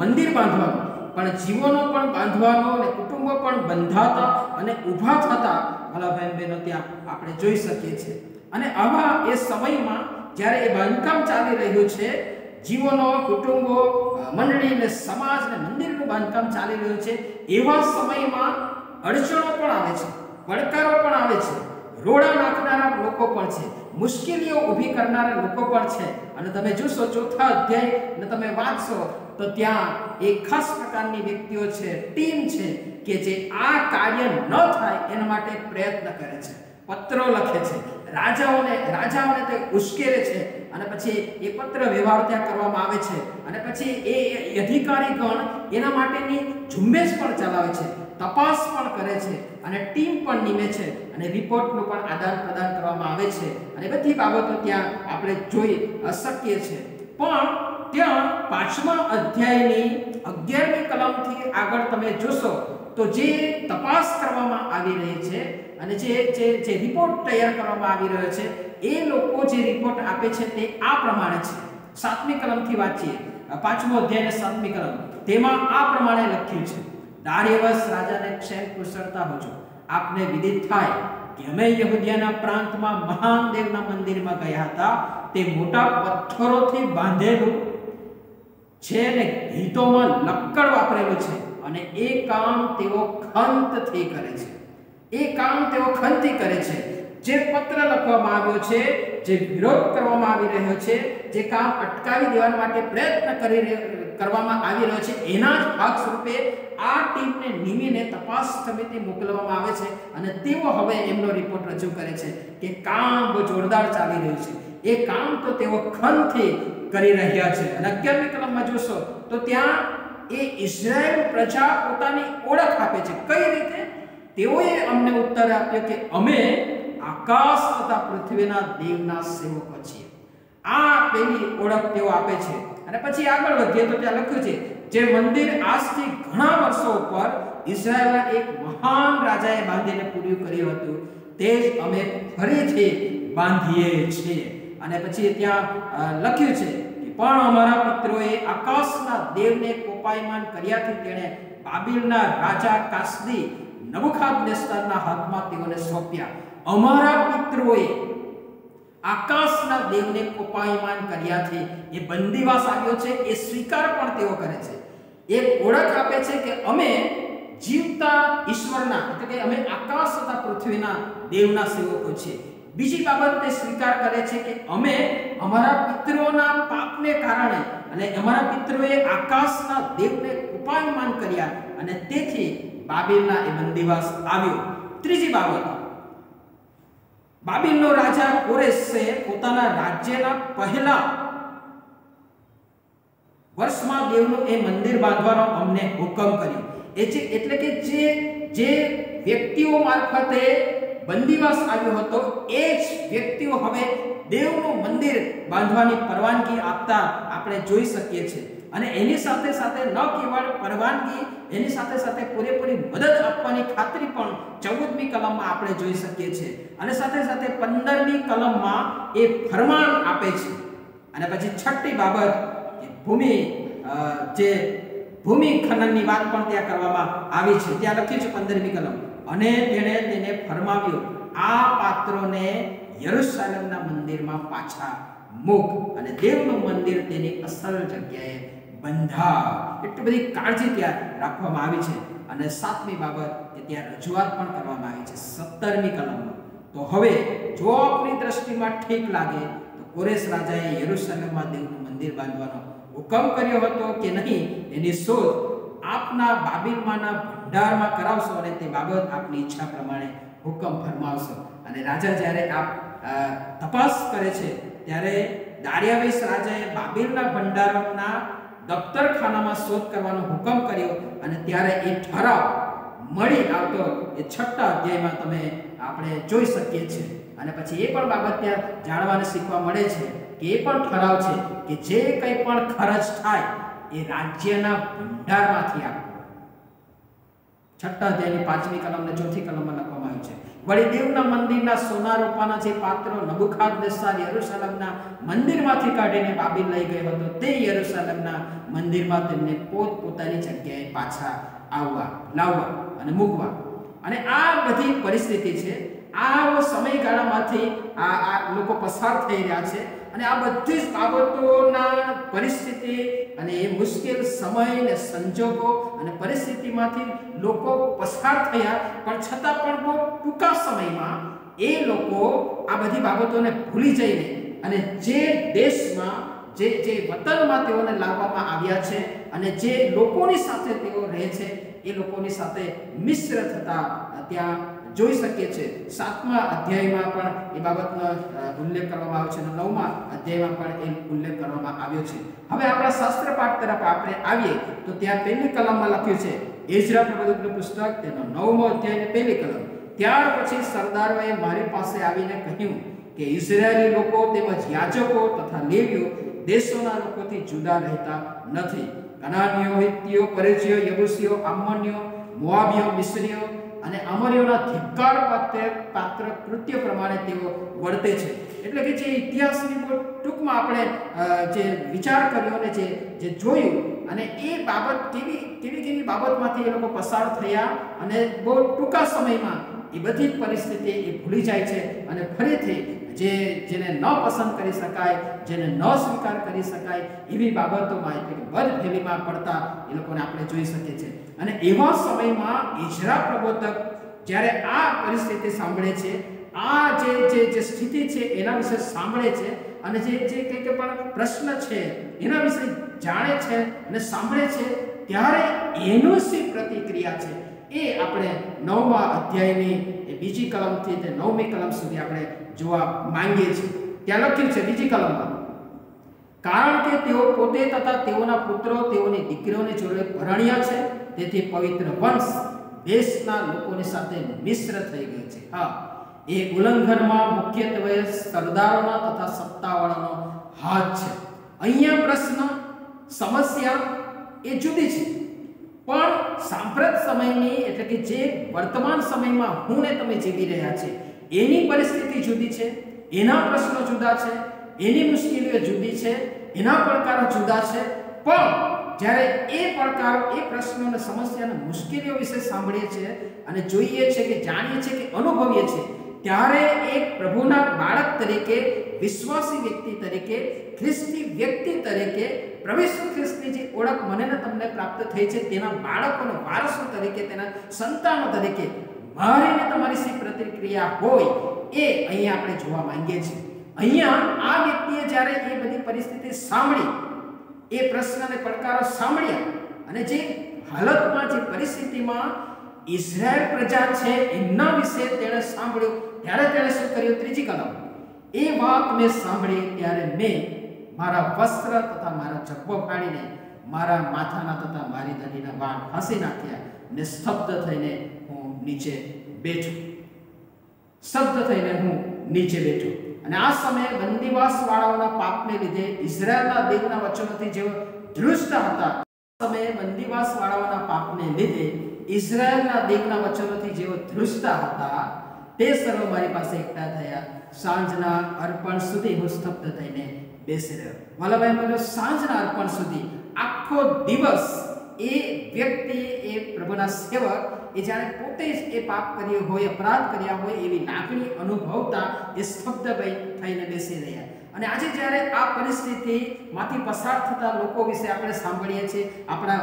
મંદિર બાંધવાનું, પણ જીવોનો પણ બાંધવાનો અને કુટુંબો પણ બંધાતા અને ઊભા થતા, ભલા ભાઈ બહેનો ત્યાં આપણે જોઈ શકીએ છીએ. અને આવા એ સમયમાં જ્યારે એ બાંધકામ ચાલી રહ્યું છે જીવનો, કુટુંબો મંડળી અને સમાજ અને મંદિરનું બાંધકામ ચાલી રહ્યું છે. એવા સમયમાં અડચણો પણ આવે છે, પડકારો પણ આવે છે. રોડા નાખનારા લોકો પણ છે, મુશ્કેલીઓ ઊભી કરનારા લોકો પણ છે. અને તમે જોશો, ચોથા અધ્યાય અને તમે વાંચશો, તો ત્યાં એક ખાસ પ્રકારની વ્યક્તિઓ છે, ટીમ છે, કે જે આ કાર્ય ન થાય એના માટે પ્રયત્ન કરે છે. પત્રો લખે છે રાજાઓને રાજાઓને તે ઉશ્કેરે છે. અને પછી એ પત્ર વ્યવહાર ત્યાં કરવામાં આવે છે. અને પછી એ અધિકારીગણ એના માટેની ઝુંબેશ પણ ચલાવે છે. તપાસ પણ કરે છે. અને ટીમ પણ નિમે છે. અને રિપોર્ટનું પણ આદાન પ્રદાન કરવામાં આવે છે. અને બધી બાબતો ત્યાં આપણે જોઈ અશક્ય છીએ. પણ ત્યાં પાંચમા અધ્યાયની અગિયારમી કલમથી આગળ તમે જોશો તો જે તપાસ કરવામાં આવી રહી છે અને જે જે જે રિપોર્ટ તૈયાર કરવામાં આવી રહ્યો છે, એ લોકો જે રિપોર્ટ આપે છે તે આ પ્રમાણે છે. સાતમી કલમથી વાંચીએ. પાંચમો અધ્યાય અને સાતમી કલમ. તેમાં આ પ્રમાણે લખ્યું છે. દાર્યવશ રાજાને ક્ષેમ કુશળતા હોજો. આપને વિદિત થાય કે અમે યહૂદિયાના પ્રાંતમાં મહાન દેવના મંદિરમાં ગયા હતા. તે મોટા પથ્થરોથી બાંધેલું છે ને ગીતોમાં લક્કડ વાપરેલું છે અને એ કામ તેઓ ખંતથી કરે છે. એ કામ તેઓ ખંતી કરે છે. જે પત્ર લખવામાં આવ્યો છે, જે વિરોધ કરવામાં આવી રહ્યો છે, જે કામ અટકાવી દેવા માટે પ્રયત્ન કરી કરવામાં આવી રહ્યો છે, એના જ ભાગ સ્વરૂપે આ ટીમને નિમીને તપાસ સમિતિ મોકલવામાં આવે છે અને તેઓ હવે એમનો રિપોર્ટ રજૂ કરે છે કે કામ બહુ જોરદાર ચાલી રહ્યું છે. એ કામ તો તેઓ ખંતથી કરી રહ્યા છે. અને અગિયારમી કલમમાં જોશો તો ત્યાં એ ઇઝરાયલ પ્રજા પોતાની ઓળખ આપે છે. કઈ રીતે? તેઓએ અમને ઉત્તર આપ્યો કે અમે આકાશ તથા પૃથ્વીના દેવના સેવકો છીએ. આ પેલી ઓળખ તેઓ આપે છે. અને પછી આગળ વધીએ તો ત્યાં લખ્યું છે, જે મંદિર આજથી ઘણા વર્ષો ઉપર ઇઝરાયેલના એક મહાન રાજાએ બાંધીને પૂર્યું કર્યું હતું, તે જ અમે ફરીથી બાંધીએ છીએ. અને પછી ત્યાં લખ્યું છે કે, પણ અમારા પુત્રોએ આકાશના દેવને કોપાયમાન કર્યાથી તેણે બાબિલના રાજા કાસદી નબુખાદનેસ્તરના હાથમાં તેઓને સોંપ્યા. અમારા પિત્રોએ આકાશના દેવને કોપાયમાન કર્યાથી એ બંદીવાસ આવ્યો છે. એ સ્વીકાર પણ તેઓ કરે છે. એક ઓળખ આપે છે કે અમે જીવતા ઈશ્વરના, એટલે કે અમે આકાશ તથા પૃથ્વીના દેવના સેવકો છીએ. બીજી બાબત તે સ્વીકાર કરે છે કે અમે અમારા પિત્રોના પાપને કારણે, અને અમારા પિત્રોએ આકાશના દેવને ઉપાયમાન કર્યા, અને તેથી બાબેલના એ બંદીવાસ આવ્યો. ત્રીજી બાબત. બાબિલનો રાજા કોરેશે પોતાના રાજ્યના પહેલા વર્ષમાં દેવનું એ મંદિર બાંધવાનો અમને હુકમ કર્યો. એ છે એટલે કે જે જે વ્યક્તિઓ મારફતે બંદીવાસ આવ્યો હતો, એ જ વ્યક્તિઓ હવે દેવનું મંદિર બાંધવાની પરવાનગી આપતા આપણે જોઈ શકીએ છીએ. અને એની સાથે સાથે ન કેવળ પરવાનગી, એની સાથે સાથે પૂરેપૂરી મદદ આપવાની ખાતરી પણ ચૌદમી કલમમાં આપણે જોઈ શકીએ છીએ. અને સાથે સાથે પંદરમી કલમમાં એ ફરમાન આપે છે. અને પછી છઠ્ઠી બાબત ભૂમિ જે ભૂમિ ખનનની વાત પણ ત્યાં કરવામાં આવી છે. ત્યાં લખ્યું છે પંદરમી કલમ. અને તેણે તેને ફરમાવ્યો, આ પાત્રોને યરુશલેમના મંદિરમાં પાછા મૂક. અને દેવનું મંદિર તેની અસલ જગ્યાએ બંધાવ એટલી બધી કાળજી ત્યાં રાખવામાં આવી છે. અને સાતમી બાબત કે ત્યાં રજૂઆત પણ કરવામાં આવી છે સત્તરમી કલમમાં. તો હવે જો આપણી દ્રષ્ટિમાં ઠીક લાગે, તો કોરેશ રાજાએ યરુશલેમમાં દેવનું મંદિર બાંધવાનો હુકમ કર્યો હતો કે નહીં, એની શોધ આપના બાબિલમાંના ભંડારમાં કરાવશો અને તે બાબત આપની ઈચ્છા પ્રમાણે હુકમ ફરમાવશો. અને રાજા જ્યારે આપ તપાસ કરે છે, ત્યારે દારિયાવેશ રાજાએ બાબિલના ભંડારના દફતરખાનામાં શોધ કરવાનો હુકમ કર્યો અને ત્યારે એ ઠરાવ મળી આવતો એ છઠ્ઠા અધ્યાયમાં તમે આપણે જોઈ શકીએ છીએ. અને પછી એ પણ બાબત ત્યાં જાણવાને શીખવા મળે છે કે એ પણ ઠરાવ છે કે જે કંઈ પણ ખર્ચ થાય એ રાજ્યના ભંડારમાંથી આપવો છઠ્ઠા અધ્યાયની પાંચમી કલમ અને ચોથી કલમમાં લખવામાં આવ્યું છે. વળી દેવના મંદિરના સોના રૂપાના જે પાત્રો નબુખાદનેસ્સાર યરૂશલેમના મંદિરમાંથી કાઢીને બાબી લઈ ગયો હતો, તે યરૂશલેમના મંદિરમાં તેમને પોત પોતાની જગ્યાએ પાછા આવવા, લાવવા અને મૂકવા. અને આ બધી પરિસ્થિતિ છે આ સમયગાળામાંથી આ આ લોકો પસાર થઈ રહ્યા છે અને આ બધી જ બાબતોના પરિસ્થિતિ અને એ મુશ્કેલ સમય અને સંજોગો અને પરિસ્થિતિમાંથી લોકો પસાર થયા, પણ છતાં પણ બહુ ટૂંકા સમયમાં એ લોકો આ બધી બાબતોને ભૂલી જઈને અને જે દેશમાં જે જે વતનમાં તેઓને લાવવામાં આવ્યા છે અને જે લોકોની સાથે તેઓ રહે છે, એ લોકોની સાથે મિશ્ર થતા ત્યાં જોઈ શકીએ છીએ. સાતમા અધ્યાયમાં પણ એ બાબતનો ઉલ્લેખ કરવામાં આવ્યો છે અને નવમા અધ્યાયમાં પણ એ ઉલ્લેખ કરવામાં આવ્યો છે. હવે આપણા શાસ્ત્ર પાઠ તરફ આપણે આવીએ, તો ત્યાં પહેલી કલમમાં લખ્યું છે, એઝરા પ્રબોધકનું પુસ્તક, તેનો નવમો અધ્યાય પહેલી કલમ. ત્યાર પછી સરદારોએ મારી પાસે આવીને કહ્યું કે, ઇઝરાયેલી લોકો તેમજ યાજકો તથા લેવીઓ દેશોના લોકોથી જુદા રહેતા નથી. કનાનીઓ, હિત્તીઓ પરિચયો યબુસીઓ આમોનીઓ મોઆબીઓ, મિસ્રીઓ અને અમરીઓના ધિક્કાર પાત્ર પાત્ર કૃત્ય પ્રમાણે તેઓ વર્તે છે. એટલે કે જે ઇતિહાસની ટૂંકમાં આપણે જે વિચાર કર્યો અને જે જે જોયું અને એ બાબત કેવી કેવી કેવી બાબતમાંથી એ લોકો પસાર થયા અને બહુ ટૂંકા સમયમાં એ બધી પરિસ્થિતિ એ ભૂલી જાય છે અને ફરીથી જે જેને ન પસંદ કરી શકાય, જેને ન સ્વીકાર કરી શકાય, એવી બાબતોમાં એટલે કે બદફેલીમાં પડતા એ લોકોને આપણે જોઈ શકીએ છીએ. અને એવા સમયમાં ઈજરા પ્રબોધક જ્યારે આ પરિસ્થિતિ સાંભળે છે, આ જે જે જે સ્થિતિ છે એના વિશે સાંભળે છે અને જે જે કંઈ કંઈ પણ પ્રશ્ન છે એના વિશે જાણે છે અને સાંભળે છે, ત્યારે એનું શી પ્રતિક્રિયા છે? એ આપણે નવમા અધ્યાયની એ બીજી કલમથી તે નવમી કલમ સુધી આપણે જોવા માંગીએ છીએ. ત્યાં લખ્યું છે બીજી કલમમાં, કારણ કે તેઓ પોતે તથા તેઓના પુત્રો, તેઓની દીકરીઓની જોડે પરણ્યા છે, તેથી પવિત્ર વંશ દેશના લોકોની સાથે મિશ્ર થઈ ગઈ છે. હા, એ ઉલ્લંઘનમાં મુખ્યત્વે સરદારોના તથા સત્તાવાળાનો હાથ છે. અહીંયા પ્રશ્ન, સમસ્યા એ જુદી છે. પણ સાંપ્રત સમયની એટલે કે જે વર્તમાન સમયમાં હું ને તમે જીવી રહ્યા છે, એની પરિસ્થિતિ જુદી છે, એના પ્રશ્નો જુદા છે, એની મુશ્કેલીઓ જુદી છે, એના પડકારો જુદા છે. પણ જ્યારે એ પડકારો, એ પ્રશ્નો અને સમસ્યા અને મુશ્કેલીઓ વિશે સાંભળીએ છીએ અને જોઈએ છે કે જાણીએ છીએ કે અનુભવીએ છીએ, ત્યારે એક પ્રભુના બાળક તરીકે વિશ્વાસી વ્યક્તિ તરીકે, ખ્રિસ્તી વ્યક્તિ તરીકે પ્રભુ ખ્રિસ્તની જે ઓળખ મને ને તમને પ્રાપ્ત થઈ છે, તેના બાળકોનો, વારસો તરીકે, તેના સંતાનો તરીકે મારી તમારી શી પ્રતિક્રિયા હોય, એ અહીંયા આપણે જોવા માંગીએ છીએ. અહીંયા આ વ્યક્તિએ જ્યારે એ બધી પરિસ્થિતિ સાંભળી, એ પ્રશ્નને પડકારો સાંભળ્યા, અને જે હાલતમાં, જે પરિસ્થિતિમાં ઇઝરાયલ પ્રજા છે, એમના વિશે તેણે સાંભળ્યું, ત્યારે તેણે શું કર્યું? ત્રીજી કલમ. એ વાત મેં સાંભળી ત્યારે મેં મારા વસ્ત્ર તથા મારા જબ્બો પાડીને મારા માથાના તથા મારી ધણીના વાળ ફાંસી નાખ્યા ને સ્તબ્ધ થઈને હું નીચે બેઠો. સ્તબ્ધ થઈને હું નીચે બેઠો. અને આ સમયે બંદીવાસ વાળાઓના પાપને લીધે ઇઝરાયલના દેવના વચનોથી જેઓ ધ્રુષ્ટ હતા સમયે બંદીવાસ વાળાઓના પાપને લીધે ઇઝરાયલના દેવના વચનોથી જેઓ ધૃષ્ટ હતા, તે સર્વ મારી પાસે એકઠા થયા સાંજના અર્પણ સુધી હું સ્તબ્ધ થઈને બેસી રહ્યો. વાલાભાઈ બોલ્યો, સાંજના અર્પણ સુધી. આખો દિવસ એ વ્યક્તિ, એ પ્રભુના સેવક, એ જ્યારે પોતે જ એ પાપ કર્યો હોય, અપરાધ કર્યા હોય એવી લાગણી અનુભવતા એ સ્તબ્ધ થઈને બેસી રહ્યા. અને આજે જ્યારે આ પરિસ્થિતિમાંથી પસાર થતા લોકો વિશે આપણે સાંભળીએ છીએ, આપણા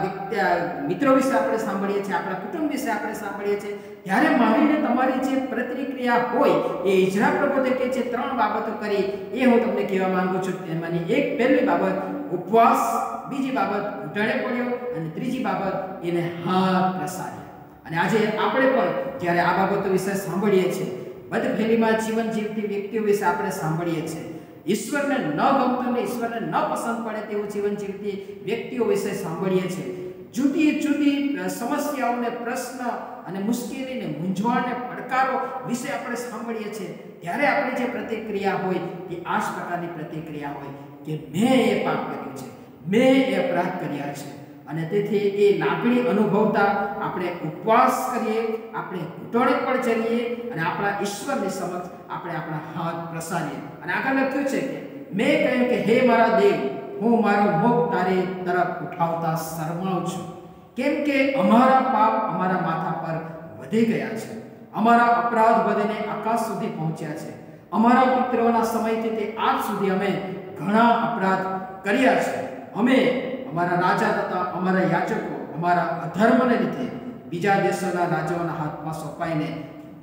મિત્રો વિશે આપણે સાંભળીએ છીએ, આપણા કુટુંબ વિશે આપણે સાંભળીએ છીએ ત્યારે મારીને તમારી જે પ્રતિક્રિયા હોય એ ઇજરા પ્રબોધકે જે ત્રણ બાબતો કરી, એ હું તમને કહેવા માંગુ છું. તેમાંની એક, પહેલી બાબત, ઉપવાસ, બીજી બાબત ઘૂંટણે પડ્યો, અને ત્રીજી બાબત, એને હાથ પ્રસાર્યા. અને આજે આપણે પણ જ્યારે આ બાબતો વિશે સાંભળીએ છીએ, બદફેલીમાં જીવન જીવતી વ્યક્તિઓ વિશે આપણે સાંભળીએ છીએ. ઈશ્વરને ન ગમતું ને ઈશ્વરને ન પસંદ પડે તેવું જીવન જીવતી વ્યક્તિઓ વિશે સાંભળીએ છીએ. જુદી જુદી સમસ્યાઓને, પ્રશ્ન અને મુશ્કેલીને મૂંઝવણને પડકારો વિશે આપણે સાંભળીએ છીએ. ત્યારે આપણી જે પ્રતિક્રિયા હોય એ આ પ્રકારની પ્રતિક્રિયા હોય કે મેં એ પાપ કર્યું છે. મેં એ અપરાધ કર્યા છે. અને તેથી એ લાગણી અનુભવતા આપણે ઉપવાસ કરીએ, આપણે ઘૂંટણે પણ ચલીએ અને આપણા ઈશ્વરની સમક્ષ આપણે આપણા હાથ પ્રસારીએ. અને આગળ લખ્યું છે કે, મેં કહ્યું કે, હે મારા દેવ હું મારો મુખ તારી તરફ ઉઠાવતા શરમાઉં છું. કેમ કે અમારા પાપ અમારા માથા પર વધી ગયા છે. અમારા અપરાધ વધીને આકાશ સુધી પહોંચ્યા છે. અમારા પિતરોના સમયથી તે આજ સુધી અમે ઘણા અપરાધ કર્યા છે. અમે અમારા રાજા તથા અમારા યાચકો અમારા અધર્મને લીધે બીજા દેશોના રાજાઓના હાથમાં સોંપાઈને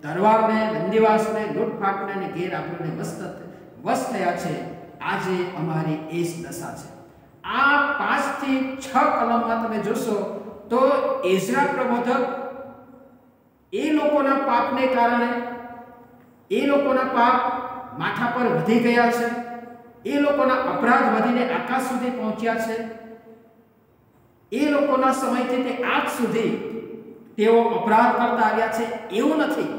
દરબારને બંદીવાસને લૂંટફાટને અને આપણને વસ્ત વશ થયા છે. આજે અમારી એ જ દશા છે. આ પાંચથી છ કલમમાં તમે જોશો તો એઝરા પ્રબોધક એ લોકોના પાપને કારણે, એ લોકોના પાપ માથા પર વધી ગયા છે, એ લોકોના અપરાધ વધીને આકાશ સુધી પહોંચ્યા છે. એ લોકોના સમયથી તે આજ સુધી તેઓ અપરાધ કરતા આવ્યા છે. એવું નથી.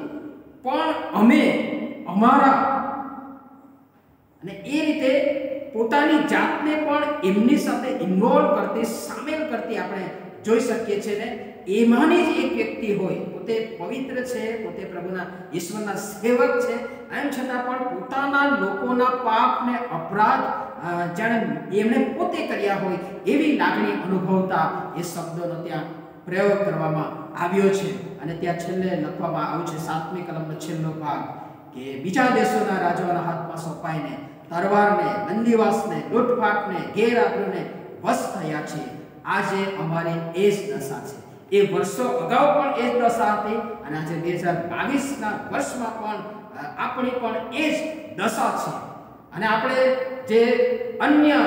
પણ અમે અમારા અને એ રીતે પોતાની જાતને પણ એમની સાથે ઇન્વોલ્વ કરતી, સામેલ કરતી આપણે જોઈ શકીએ છીએ ને એમાંની જ એક વ્યક્તિ હોય, પોતે પવિત્ર છે, પોતે પ્રભુના ઈશ્વરના સેવક છે, એમ છતાં પણ પોતાના લોકોના પાપને અપરાધ જાણે એમણે પોતે કર્યા હોય એવી લાગણી અનુભવતા એ શબ્દોનો ત્યાં પ્રયોગ કરવામાં આવ્યો છે. અને ત્યાં છેલ્લે લખવામાં આવ્યું છે, સાતમી કલમનો છેલ્લો ભાગ, કે બીજા દેશોના રાજાઓના હાથમાં સોંપાઈને તરવારને બંદીવાસને લૂંટફાટને ગેરઆબરૂને વશ થયા છે. આજે અમારી એ જ દશા છે. એ વર્ષો અગાઉ પણ એ જ દશા હતી અને આજે બે હજાર બાવીસના વર્ષમાં પણ આપણી પણ એ જ દશા છે. અને આપણે જે અન્ય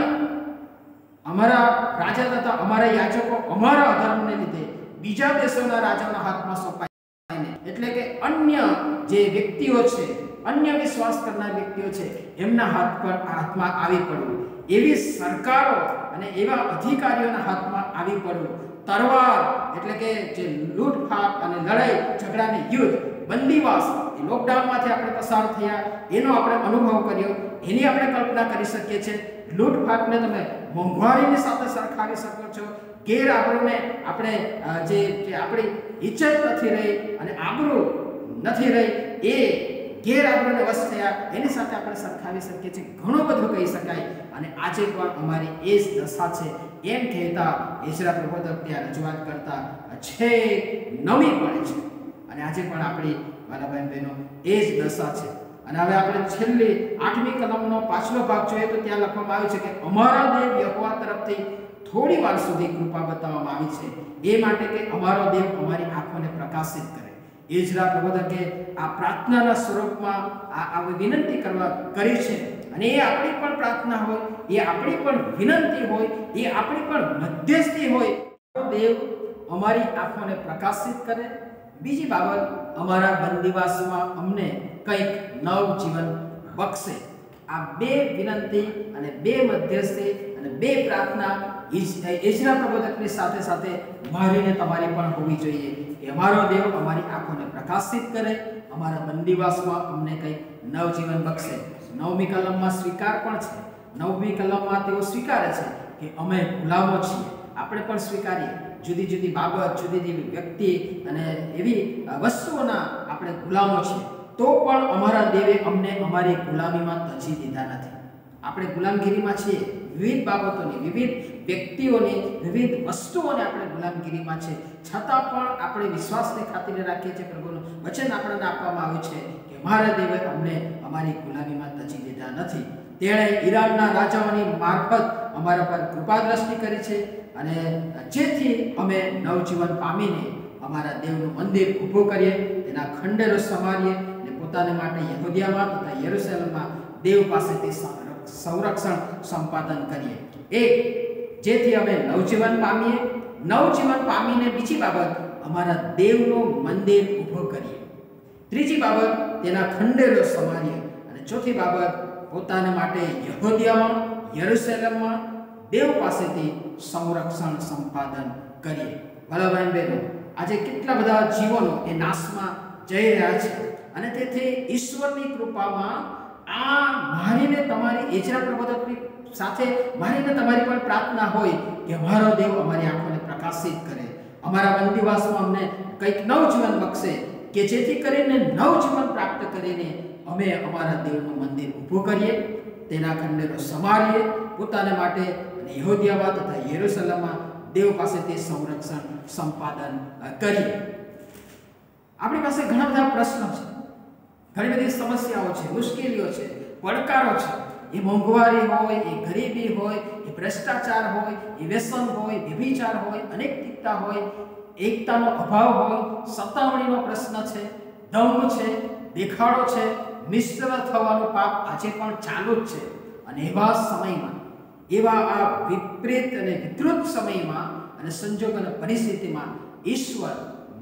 અમારા રાજા તથા અમારા યાચકો અમારા અધર્મને લીધે બીજા દેશોના રાજાના હાથમાં સોંપાઈને, એટલે કે અન્ય જે વ્યક્તિઓ છે અન્ય વિશ્વાસ કરનાર વ્યક્તિઓ છે, એમના હાથ પર હાથમાં આવી પડવું. એવી સરકારો અને એવા અધિકારીઓના હાથમાં આવી પડવું. તરવાર એટલે કે જે લૂંટફાટ અને લડાઈ, ઝઘડાને યુદ્ધ, બંદીવાસ, એ લોકડાઉનમાંથી આપણે પસાર થયા, એનો આપણે અનુભવ કર્યો. એની આપણે કલ્પના કરી શકીએ છીએ. લૂંટફાટને તમે મોંઘવારીની સાથે સરખાવી શકો છો. ગેર આપણને આપણે જે આપણી ઇજ્જત નથી રહી અને આબરૂ નથી રહી, એ ગેર આપણને થયા, એની સાથે આપણે સરખાવી શકીએ છીએ. ઘણું બધું કહી શકાય. અને આજે પણ અમારી એ જ દશા છે. એમ કહેતા ઈશરા પ્રબોધક ત્યાં રજૂઆત કરતા છે નવી પડે છે. અને આજે પણ આપણી વાલાભાઈ બહેનો એ જ દશા છે. અને હવે આપણે છેલ્લી આઠમી કલમનો પાછલો ભાગ જોઈએ તો ત્યાં લખવામાં આવ્યું છે કે અમારા દેવ યહોવા તરફથી થોડી વાર સુધી કૃપા બતાવવામાં આવી છે. એ માટે કે અમારો દેવ અમારી આંખોને પ્રકાશિત કરે. એજરા પ્રબોધકે આ પ્રાર્થનાના સ્વરૂપમાં આ આવી વિનંતી કરવા કરી છે. અને એ આપણી પણ પ્રાર્થના હોય, એ આપણી પણ વિનંતી હોય, એ આપણી પણ મધ્યસ્થી હોય. દેવ અમારી આંખોને પ્રકાશિત કરે. બીજી બાબત, અમારા બંદીવાસમાં અમને કંઈક નવ જીવન બક્ષે. આ બે વિનંતી અને બે મધ્યસ્થી અને બે પ્રાર્થના એજરા પ્રબોધકની સાથે સાથે મારીને તમારી પણ હોવી જોઈએ. કે અમારો દેવ અમારી આંખોને પ્રકાશિત કરે, અમારા બંદીવાસમાં અમને કંઈક નવજીવન બક્ષે. નવમી કલમમાં સ્વીકાર પણ છે. નવમી કલમમાં તેઓ સ્વીકારે છે કે અમે ગુલામો છીએ. આપણે પણ સ્વીકારીએ. જુદી જુદી બાબત, જુદી જુદી વ્યક્તિ અને એવી વસ્તુઓના આપણે ગુલામો છીએ. તો પણ અમારા દેવે અમને અમારી ગુલામીમાં તજી દીધા નથી. આપણે ગુલામગીરીમાં છીએ. વિવિધ બાબતોની, વિવિધ વ્યક્તિઓની, વિવિધ વસ્તુઓને આપણે ગુલામગીરીમાં છે. છતાં પણ આપણે વિશ્વાસને ખાતરી રાખીએ છીએ, પ્રભુનું વચન આપણને આપવામાં આવ્યું છે કે મારા દેવે અમને અમારી ગુલામીમાં તજી દીધા નથી. તેણે ઈરાનના રાજાઓની મારફત અમારા પર કૃપા દ્રષ્ટિ કરી છે અને જેથી અમે નવજીવન પામીને અમારા દેવનું મંદિર ઊભું કરીએ, તેના ખંડેરો સમારીએ અને પોતાને માટે યહુદિયામાં તથા યરુશલેમમાં દેવ પાસેથી સંર- સંરક્ષણ સંપાદન કરીએ. એક, જેથી અમે નવજીવન પામીએ. નવજીવન પામીને બીજી બાબત, અમારા દેવનું મંદિર ઊભું કરીએ. ત્રીજી બાબત, તેના ખંડેરો સમારીએ. અને ચોથી બાબત, પોતાને માટે યહૂદિયામાં, યરુસેલમમાં, દેવ પાસેથી સંરક્ષણ સંપાદન કરીએ. ભલાભાઈ બહેનો, આજે કેટલા બધા જીવનો એ નાશમાં જઈ રહ્યા છે. અને તેથી ઈશ્વરની કૃપામાં આ મારીને તમારી એચરા પ્રબોધકની સાથે મારીને તમારી પણ પ્રાર્થના હોય કે અમારો દેવ અમારી આંખોને પ્રકાશિત કરે. અમારા બંદીવાસમાં અમને કંઈક નવ જીવન બક્ષે કે જેથી કરીને નવ જીવન પ્રાપ્ત કરીને અમે અમારા દેવનું મંદિર ઊભું કરીએ, તેના ખંડેરો સમારીએ, પોતાને માટે અને યહૂદિયામાં તથા યેરુસલમમાં દેવ પાસેથી સંરક્ષણ, સંપાદન કરીએ. આપણી પાસે ઘણા બધા પ્રશ્નો છે. ઘણી બધી સમસ્યાઓ છે, મુશ્કેલીઓ છે, પડકારો છે. એ મોંઘવારી હોય, એ ગરીબી હોય, એ ભ્રષ્ટાચાર હોય, એ વ્યસન હોય, વ્યભિચાર હોય અનેકતા હોય, એકતાનો અભાવ હોય સતામણીનો પ્રશ્ન છે દંભ છે, દેખાડો છે, મિશ્ર થવાનું પાપ આજે પણ ચાલુ જ છે. અને એવા સમયમાં, એવા આ વિપરીત અને વિકૃત સમયમાં અને સંજોગ અને પરિસ્થિતિમાં ઈશ્વર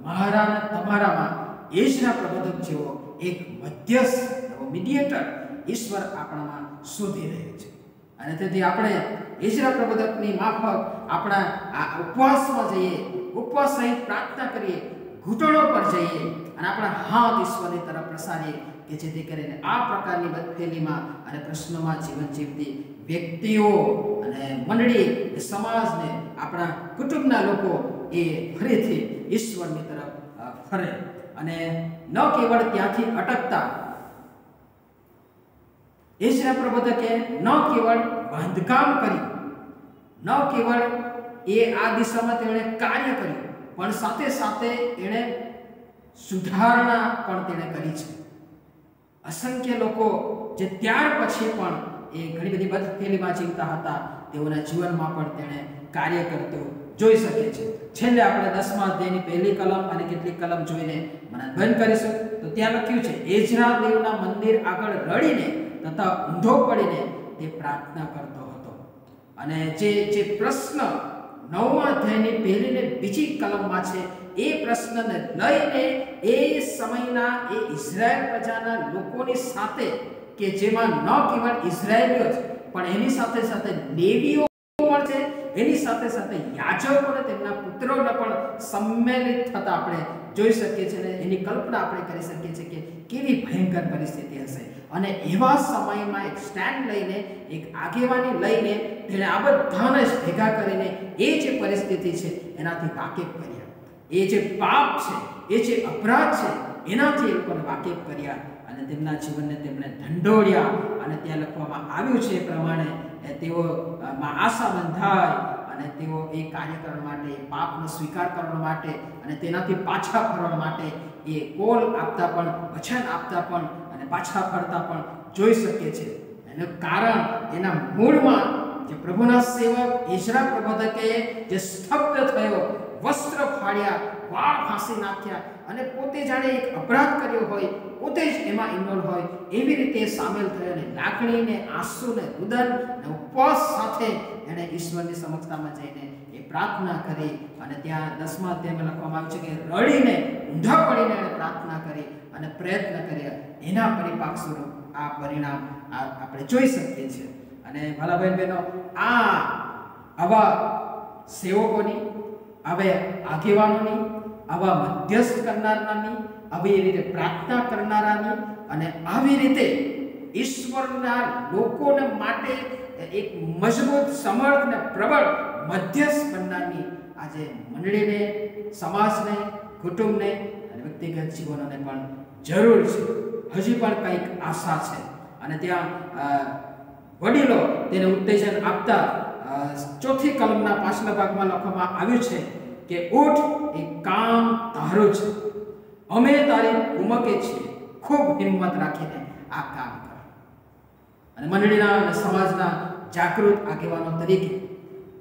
મારા તમારામાં એજના પ્રબોધક જેવો એક મધ્યસ્થ એવો મીડિયેટર ઈશ્વર આપણામાં શોધી રહ્યો છે. અને તેથી આપણે ઈશ્વર પ્રબોધકની માફક આપણા આ ઉપવાસમાં જઈએ, ઉપવાસ સહિત પ્રાર્થના કરીએ, ઘૂંટણો પર જઈએ અને આપણા હાથ ઈશ્વરની તરફ પ્રસારીએ કે જેથી કરીને આ પ્રકારની બદફેલીમાં અને પ્રશ્નોમાં જીવન જીવતી વ્યક્તિઓ અને મંડળી સમાજને આપણા કુટુંબના લોકો એ ફરીથી ઈશ્વરની તરફ ફરે. અને ન કેવળ ત્યાંથી અટકતા. એશના પ્રબોધકે ન કેવળ બાંધકામ કર્યું ન કેવળ એ આ દિશામાં તેણે કાર્ય કર્યું, પણ સાથે સાથે એણે સુધારણા પણ તેણે કરી છે. અસંખ્ય લોકો જે ત્યાર પછી પણ એ ઘણી બધી બદફેલીમાં જીવતા હતા, તેઓના જીવનમાં પણ તેણે કાર્ય કરતું જોઈ શકે છીએ. છેલ્લે આપણે દસમા અધ્યાયની પહેલી કલમ અને કેટલીક કલમ જોઈને મનન કરીશું. તો ત્યાં લખ્યું છે એજરા દેવના મંદિર આગળ રડીને તથા ઊંધો પડીને તે પ્રાર્થના કરતો હતો. અને જે જે પ્રશ્ન નવમા અધ્યાયની પહેલી ને બીજી કલમમાં છે, એ પ્રશ્નને લઈને એ સમયના, એ ઇઝરાયલ પ્રજાના લોકોની સાથે કે જેમાં ન કેવળ ઇઝરાયલીઓ જ, પણ એની સાથે સાથે લેવીઓ પણ છે એની સાથે સાથે યાજકો અને તેમના પુત્રોને પણ સંમેલિત થતા આપણે જોઈ શકીએ છીએ અને એની કલ્પના આપણે કરી શકીએ છીએ કે કેવી ભયંકર પરિસ્થિતિ હશે. અને એવા સમયમાં એક સ્ટેન્ડ લઈને, એક આગેવાની લઈને તેણે આ બધાને ભેગા કરીને એ જે પરિસ્થિતિ છે એનાથી વાકેફ કર્યા. એ જે પાપ છે, એ જે અપરાધ છે, એનાથી એ લોકોને વાકેફ કર્યા અને તેમના જીવનને તેમણે ઢંઢોળ્યા અને ત્યાં લખવામાં આવ્યું છે એ પ્રમાણે તેઓ અ, માં આશા બંધાય અને તેઓ એ કાર્ય કરવા માટે પાપનો સ્વીકાર કરવા માટે અને તેનાથી પાછા ફરવા માટે એ કોલ આપતા પણ વચન આપતા પણ અને પાછા ફરતા પણ જોઈ શકીએ છે. એનું કારણ એના મૂળમાં જે પ્રભુના સેવક ઈશરા પ્રબોધકે જે સ્તબ્ધ થયો વસ્ત્ર ફાડ્યા વાળ ફાંસી નાખ્યા અને પોતે જાણે એક અપરાધ કર્યો હોય, પોતે જ એમાં ઇન્વોલ્વ હોય, એવી રીતે સામેલ થયો અને લાગણીને આંસુને રુદન ને ઉપવાસ સાથે એણે ઈશ્વરની સમક્ષતામાં જઈને એ પ્રાર્થના કરી અને ત્યાં દસમા અધ્યાયમાં લખવામાં આવ્યું છે કે રડીને, ઊંધા પડીને એણે પ્રાર્થના કરી અને પ્રયત્ન કર્યા. એના પરિપાક સ્વરૂપ આ પરિણામ આપણે જોઈ શકીએ છીએ. અને ભલાભાઈ બહેનો આ આવા સેવકોની, હવે આગેવાનોની આવા મધ્યસ્થ કરનારાની, આવી રીતે પ્રાર્થના કરનારાની અને આવી રીતે ઈશ્વરના લોકોને માટે એક મજબૂત, સમર્થ ને પ્રબળ મધ્યસ્થ બનનારની આજે મંડળીને, સમાજને, કુટુંબને અને વ્યક્તિગત જીવનોને પણ જરૂર છે. હજી પણ કંઈક આશા છે. અને ત્યાં વડીલો તેને ઉત્તેજન આપતા ચોથી કલમના પાછલા ભાગમાં લખવામાં આવ્યું છે. કે ઉઠ એ કામ તારું છે. અમે તારી ઉમકે છીએ. ખૂબ હિંમત રાખીને આ કામ કર. અને મંડળીના અને સમાજના જાગૃત આગેવાનો તરીકે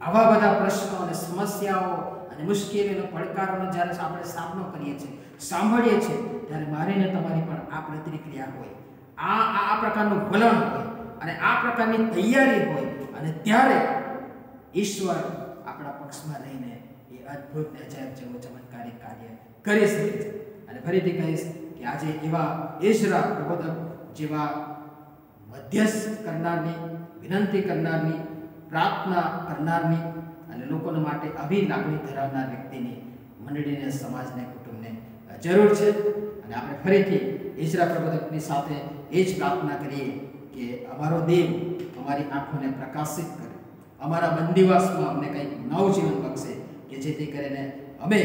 આવા બધા પ્રશ્નો અને સમસ્યાઓ અને મુશ્કેલીનો પડકારોનો જ્યારે આપણે સામનો કરીએ છીએ, સાંભળીએ છીએ, ત્યારે મારીને તમારી પણ આ પ્રતિક્રિયા હોય. આ આ આ પ્રકારનું વલણ હોય અને આ પ્રકારની તૈયારી હોય અને ત્યારે ઈશ્વર આપણા પક્ષમાં રહીને એ અદ્ભુત ને અજાયબ જેવો ચમત્કારિક કાર્ય કરી શકે છે. અને ફરીથી કહીશ કે આજે એવા ઈશરા પ્રબોધક જેવા મધ્યસ્થ કરનારની, વિનંતી કરનારની, પ્રાર્થના કરનારની અને લોકોના માટે આવી લાગણી ધરાવનાર વ્યક્તિની મંડળીને, સમાજને, કુટુંબને જરૂર છે. અને આપણે ફરીથી ઈશરા પ્રબોધકની સાથે એ જ પ્રાર્થના કરીએ કે અમારો દેવ અમારી આંખોને પ્રકાશિત કરે. અમારા બંદીવાસમાં અમને કંઈક નવ જીવન બક્ષે જેથી કરીને અમે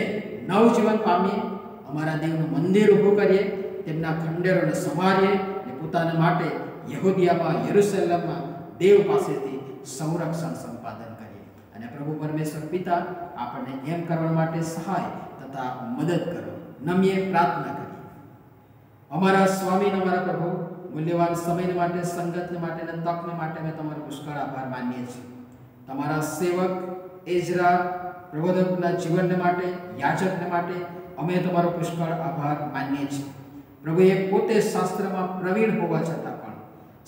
નવજીવન પામીએ, અમારા દેવનું મંદિર ઊભું કરીએ, તેમના ખંડેરોને સંભાળીએ અને પોતાના માટે યહૂદિયામાં, યરુસલેમમાં દેવ પાસેથી સંરક્ષણ સંપાદન કરીએ. અને પ્રભુ પરમેશ્વર પિતા આપણને એમ કરવા માટે સહાય તથા મદદ કરો. નમીએ પ્રાર્થના કરીએ અમારા સ્વામી અમારા પ્રભુ, મૂલ્યવાન સમય માટે, સંગત માટે અને તકને માટે અમે તમારો પુષ્કળ આભાર માનીએ છીએ. તમારા સેવક એજરા પ્રબોધકના જીવનને માટે યાચકને માટે અમે તમારો પુષ્કળ આભાર માનીએ છીએ. પ્રભુ એ પોતે શાસ્ત્રમાં પ્રવીણ હોવા છતાં પણ,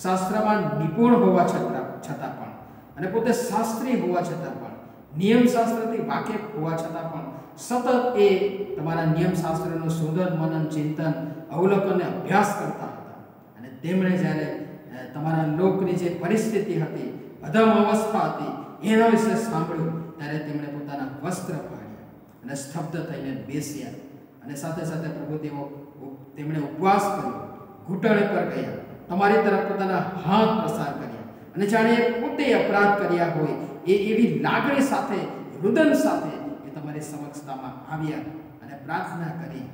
શાસ્ત્રમાં નિપુણ હોવા છતાં છતાં પણ અને પોતે શાસ્ત્રી હોવા છતાં પણ નિયમ શાસ્ત્રથી વાકેફ હોવા છતાં પણ સતત એ તમારા નિયમ શાસ્ત્રનું શોધન મનન, ચિંતન, અવલોકન અભ્યાસ કરતા હતા. અને તેમણે જ્યારે તમારા લોકની જે પરિસ્થિતિ હતી, અધમ અવસ્થા હતી, એના વિશે સાંભળ્યું, ત્યારે તેમણે વસ્ત્ર પાડ્યા અને સ્તબ્ધ થઈને બેસ્યા. અને સાથે સાથે પ્રભુ તેઓ તેમણે ઉપવાસ કર્યો. ઘૂંટણે પર ગયા. તમારી તરફ પોતાના હાથ પ્રસાર કર્યા. અને જાણે એ પોતે અપરાધ કર્યા હોય, એ એવી લાગણી સાથે, રુદન સાથે એ તમારી સમક્ષતામાં આવ્યા અને પ્રાર્થના કરી.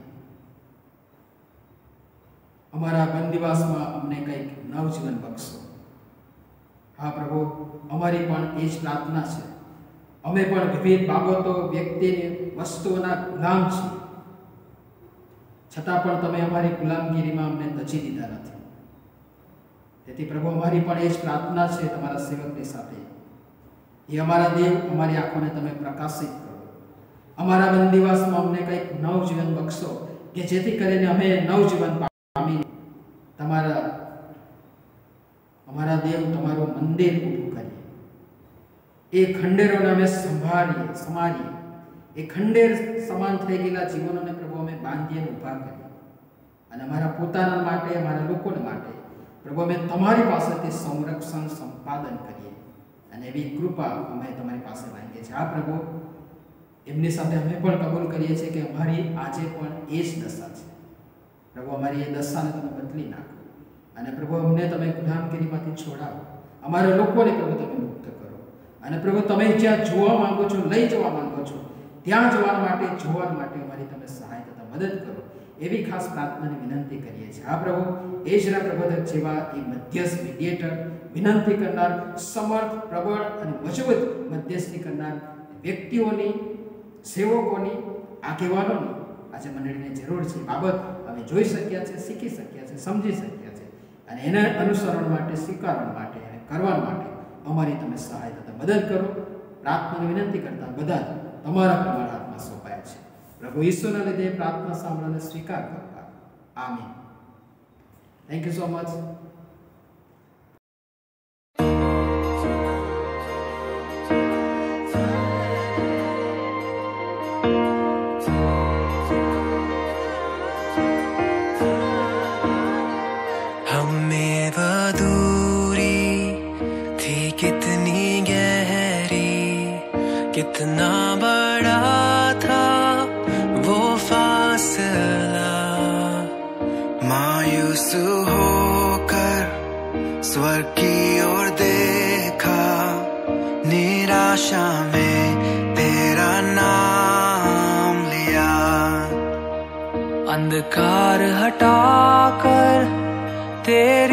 અમારા બંદીવાસમાં અમને કંઈક નવજીવન બક્ષો. હા પ્રભુ, અમારી પણ એ જ પ્રાર્થના છે. અમે પણ વિવિધ બાબતો, વ્યક્તિને વસ્તુઓના ગુલામ છીએ. છતાં પણ તમે અમારી ગુલામગીરીમાં અમને તચી દીધા નથી. તેથી પ્રભુ, અમારી પણ એ જ પ્રાર્થના છે તમારા સેવકની સાથે. એ અમારા દેવ, અમારી આંખોને તમે પ્રકાશિત કરો. અમારા બંદીવાસમાં અમને કંઈક નવજીવન બક્ષો કે જેથી કરીને અમે નવજીવન પામી. તમારા, અમારા દેવ તમારું મંદિર ઊભું કરીએ. એ ખંડેરોને અમે સંભાળીએ સમારીએ એ ખંડેર સમાન થઈ ગયેલા જીવનોને પ્રભુ અમે બાંધીએ ઊભા કરીએ. અને અમારા પોતાના માટે, અમારા લોકોને માટે પ્રભુ અમે તમારી પાસેથી સંરક્ષણ, સંપાદન કરીએ. અને એવી કૃપા અમે તમારી પાસે માંગીએ છીએ. આ પ્રભુ, એમની સાથે અમે પણ કબૂલ કરીએ છીએ કે અમારી આજે પણ એ જ દશા છે. પ્રભુ, અમારી એ દશાને તમે બદલી નાખો. અને પ્રભુ, અમને તમે ગુલામગીરીમાંથી છોડાવો. અમારા લોકોને પ્રભુ તમે અને પ્રભુ, તમે જ્યાં જોવા માંગો છો, લઈ જવા માંગો છો, ત્યાં જવા માટે, જોવા માટે અમારી તમે સહાય તથા મદદ કરો. એવી ખાસ પ્રાર્થનાની વિનંતી કરીએ છીએ. આ પ્રભુ એજરા પ્રબોધક જેવા એ મધ્યસ્થ મીડિયેટર વિનંતી કરનાર, સમર્થ, પ્રબળ અને મજબૂત મધ્યસ્થી કરનાર વ્યક્તિઓની, સેવકોની, આગેવાનોની આજે મંડળીને જરૂર છે. બાબત અમે જોઈ શક્યા છે, શીખી શક્યા છે, સમજી શક્યા છે અને એના અનુસરણ માટે, સ્વીકારવા માટે અને કરવા માટે અમારી તમે સહાય તથા મદદ કરો. પ્રાર્થનાની વિનંતી કરતા બધા જ તમારા પ્રમાણ હાથમાં સોંપાયા છે. પ્રભુ ઈશ્વરના લીધે પ્રાર્થના સાંભળાને સ્વીકાર કરતા. આમીન. થેન્ક યુ સો મચ कितना बड़ा था वो फासला। मायूस होकर स्वर्ग की ओर देखा, निराशा में तेरा नाम लिया। अंधकार हटाकर तेरी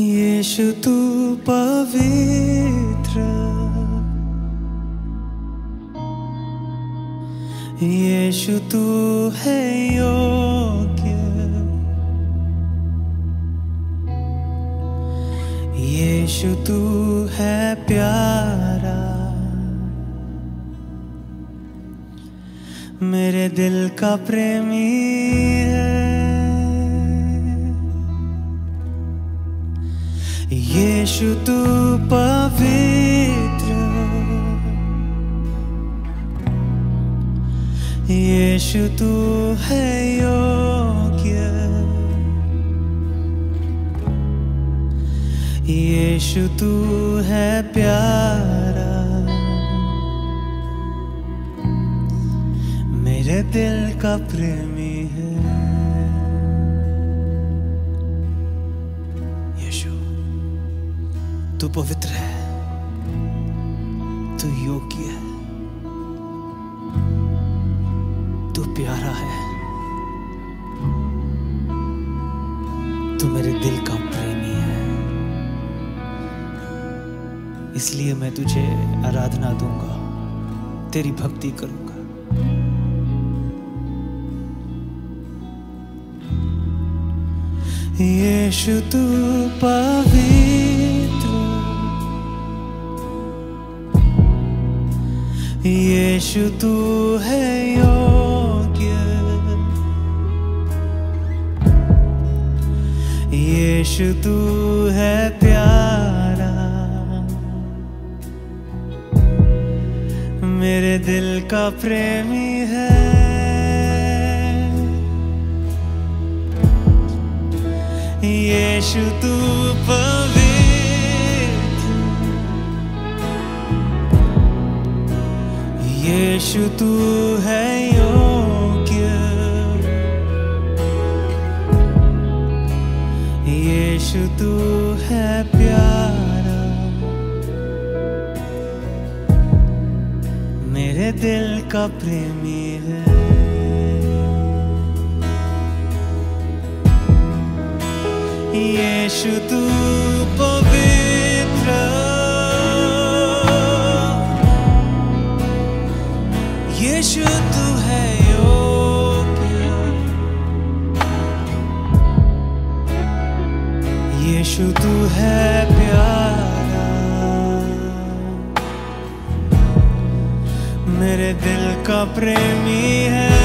यीशु तू पवित्र यीशु तू है योग्य यीशु तू है प्यारा मेरे दिल का प्रेमी है यीशु तू पवित्र यीशु तू है योग्य यीशु तू है प्यारा मेरे दिल का प्रेमी है यीशु तू पवित्र है, तू योग्य है, तू प्यारा है। तू मेरे दिल का प्रेमी है। इसलिए मैं तुझे आराधना दूँगा, तेरी भक्ति करूँगा। यीशु, तू पवित्र यीशु, तू है योग्य। यीशु, तू है प्यारा। मेरे दिल का प्रेमी है। यीशु, तू पवित्र యేసు तू है योग्य యేసు तू है प्यारा मेरे दिल का प्रेमी है యేసు तू दिल का प्रेमी है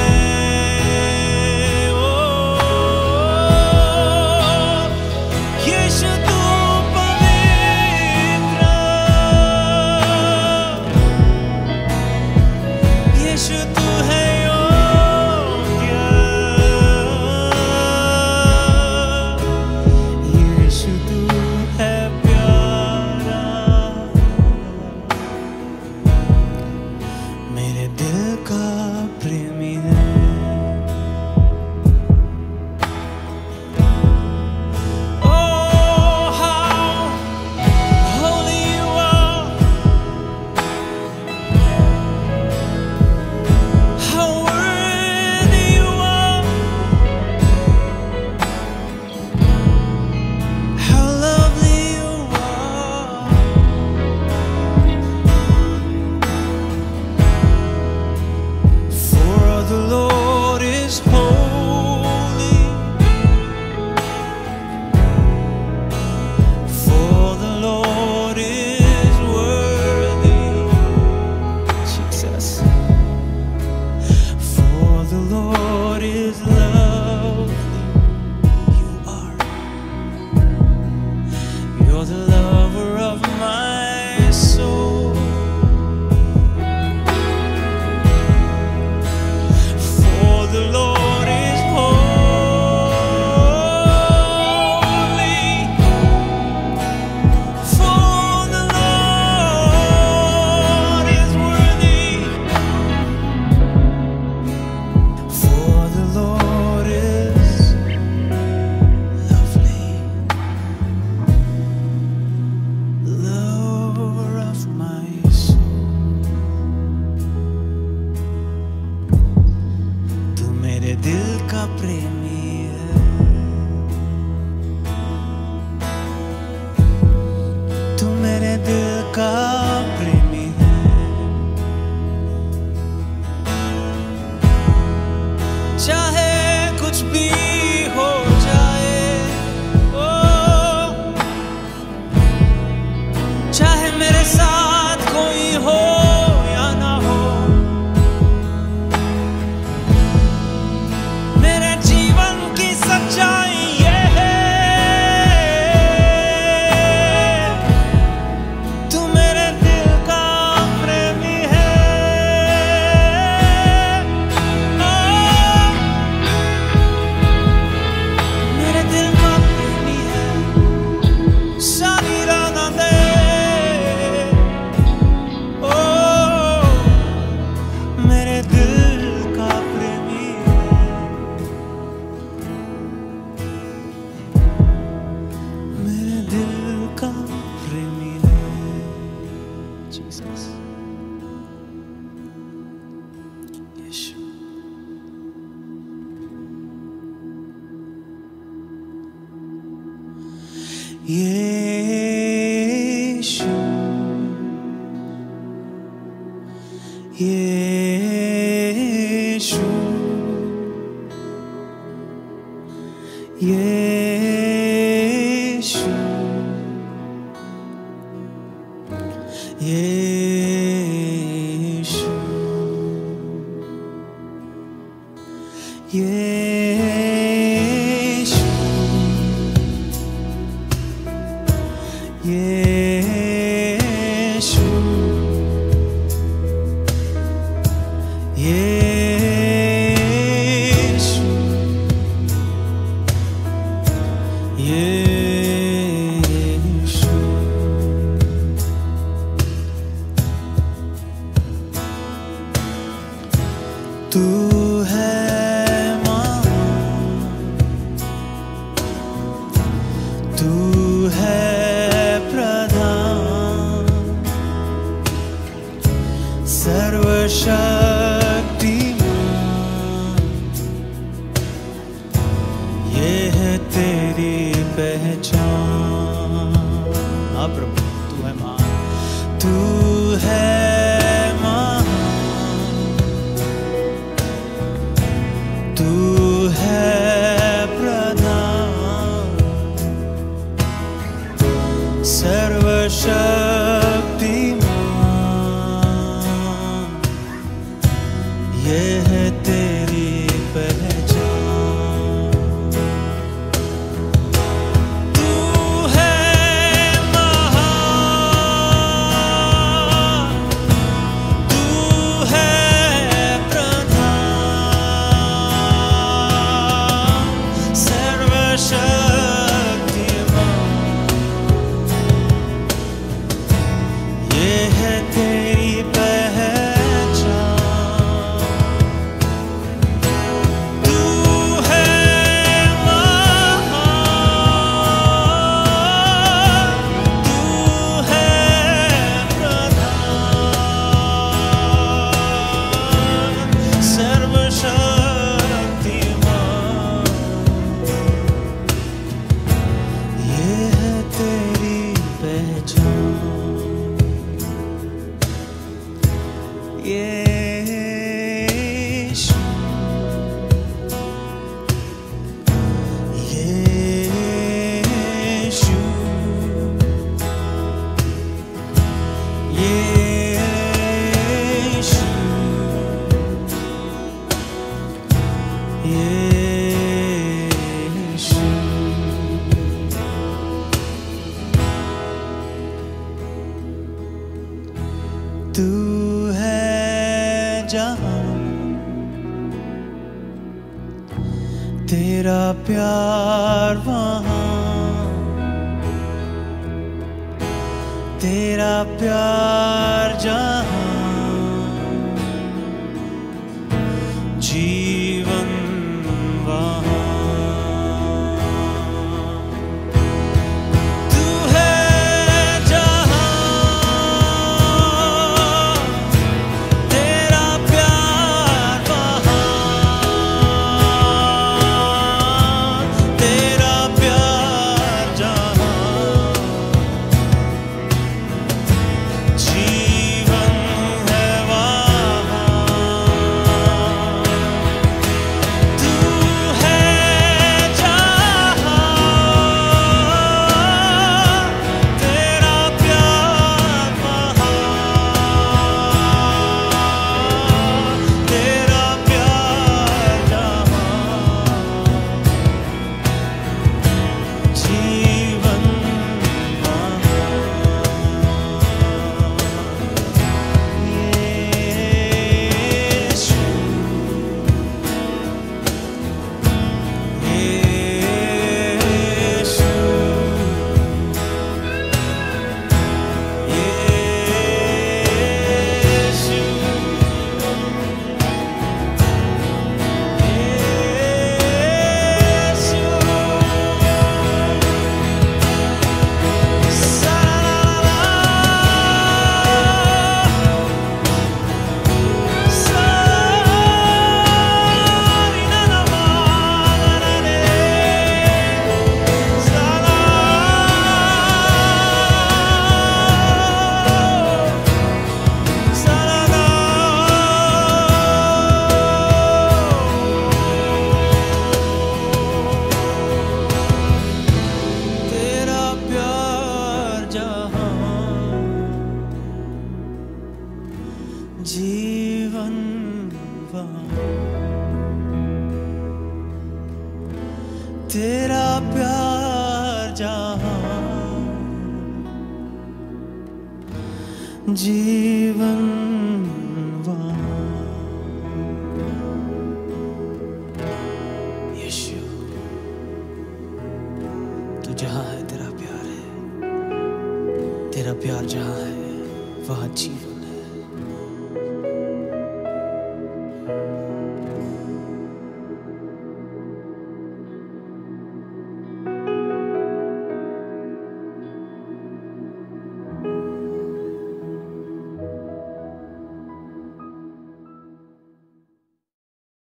ये है तेरी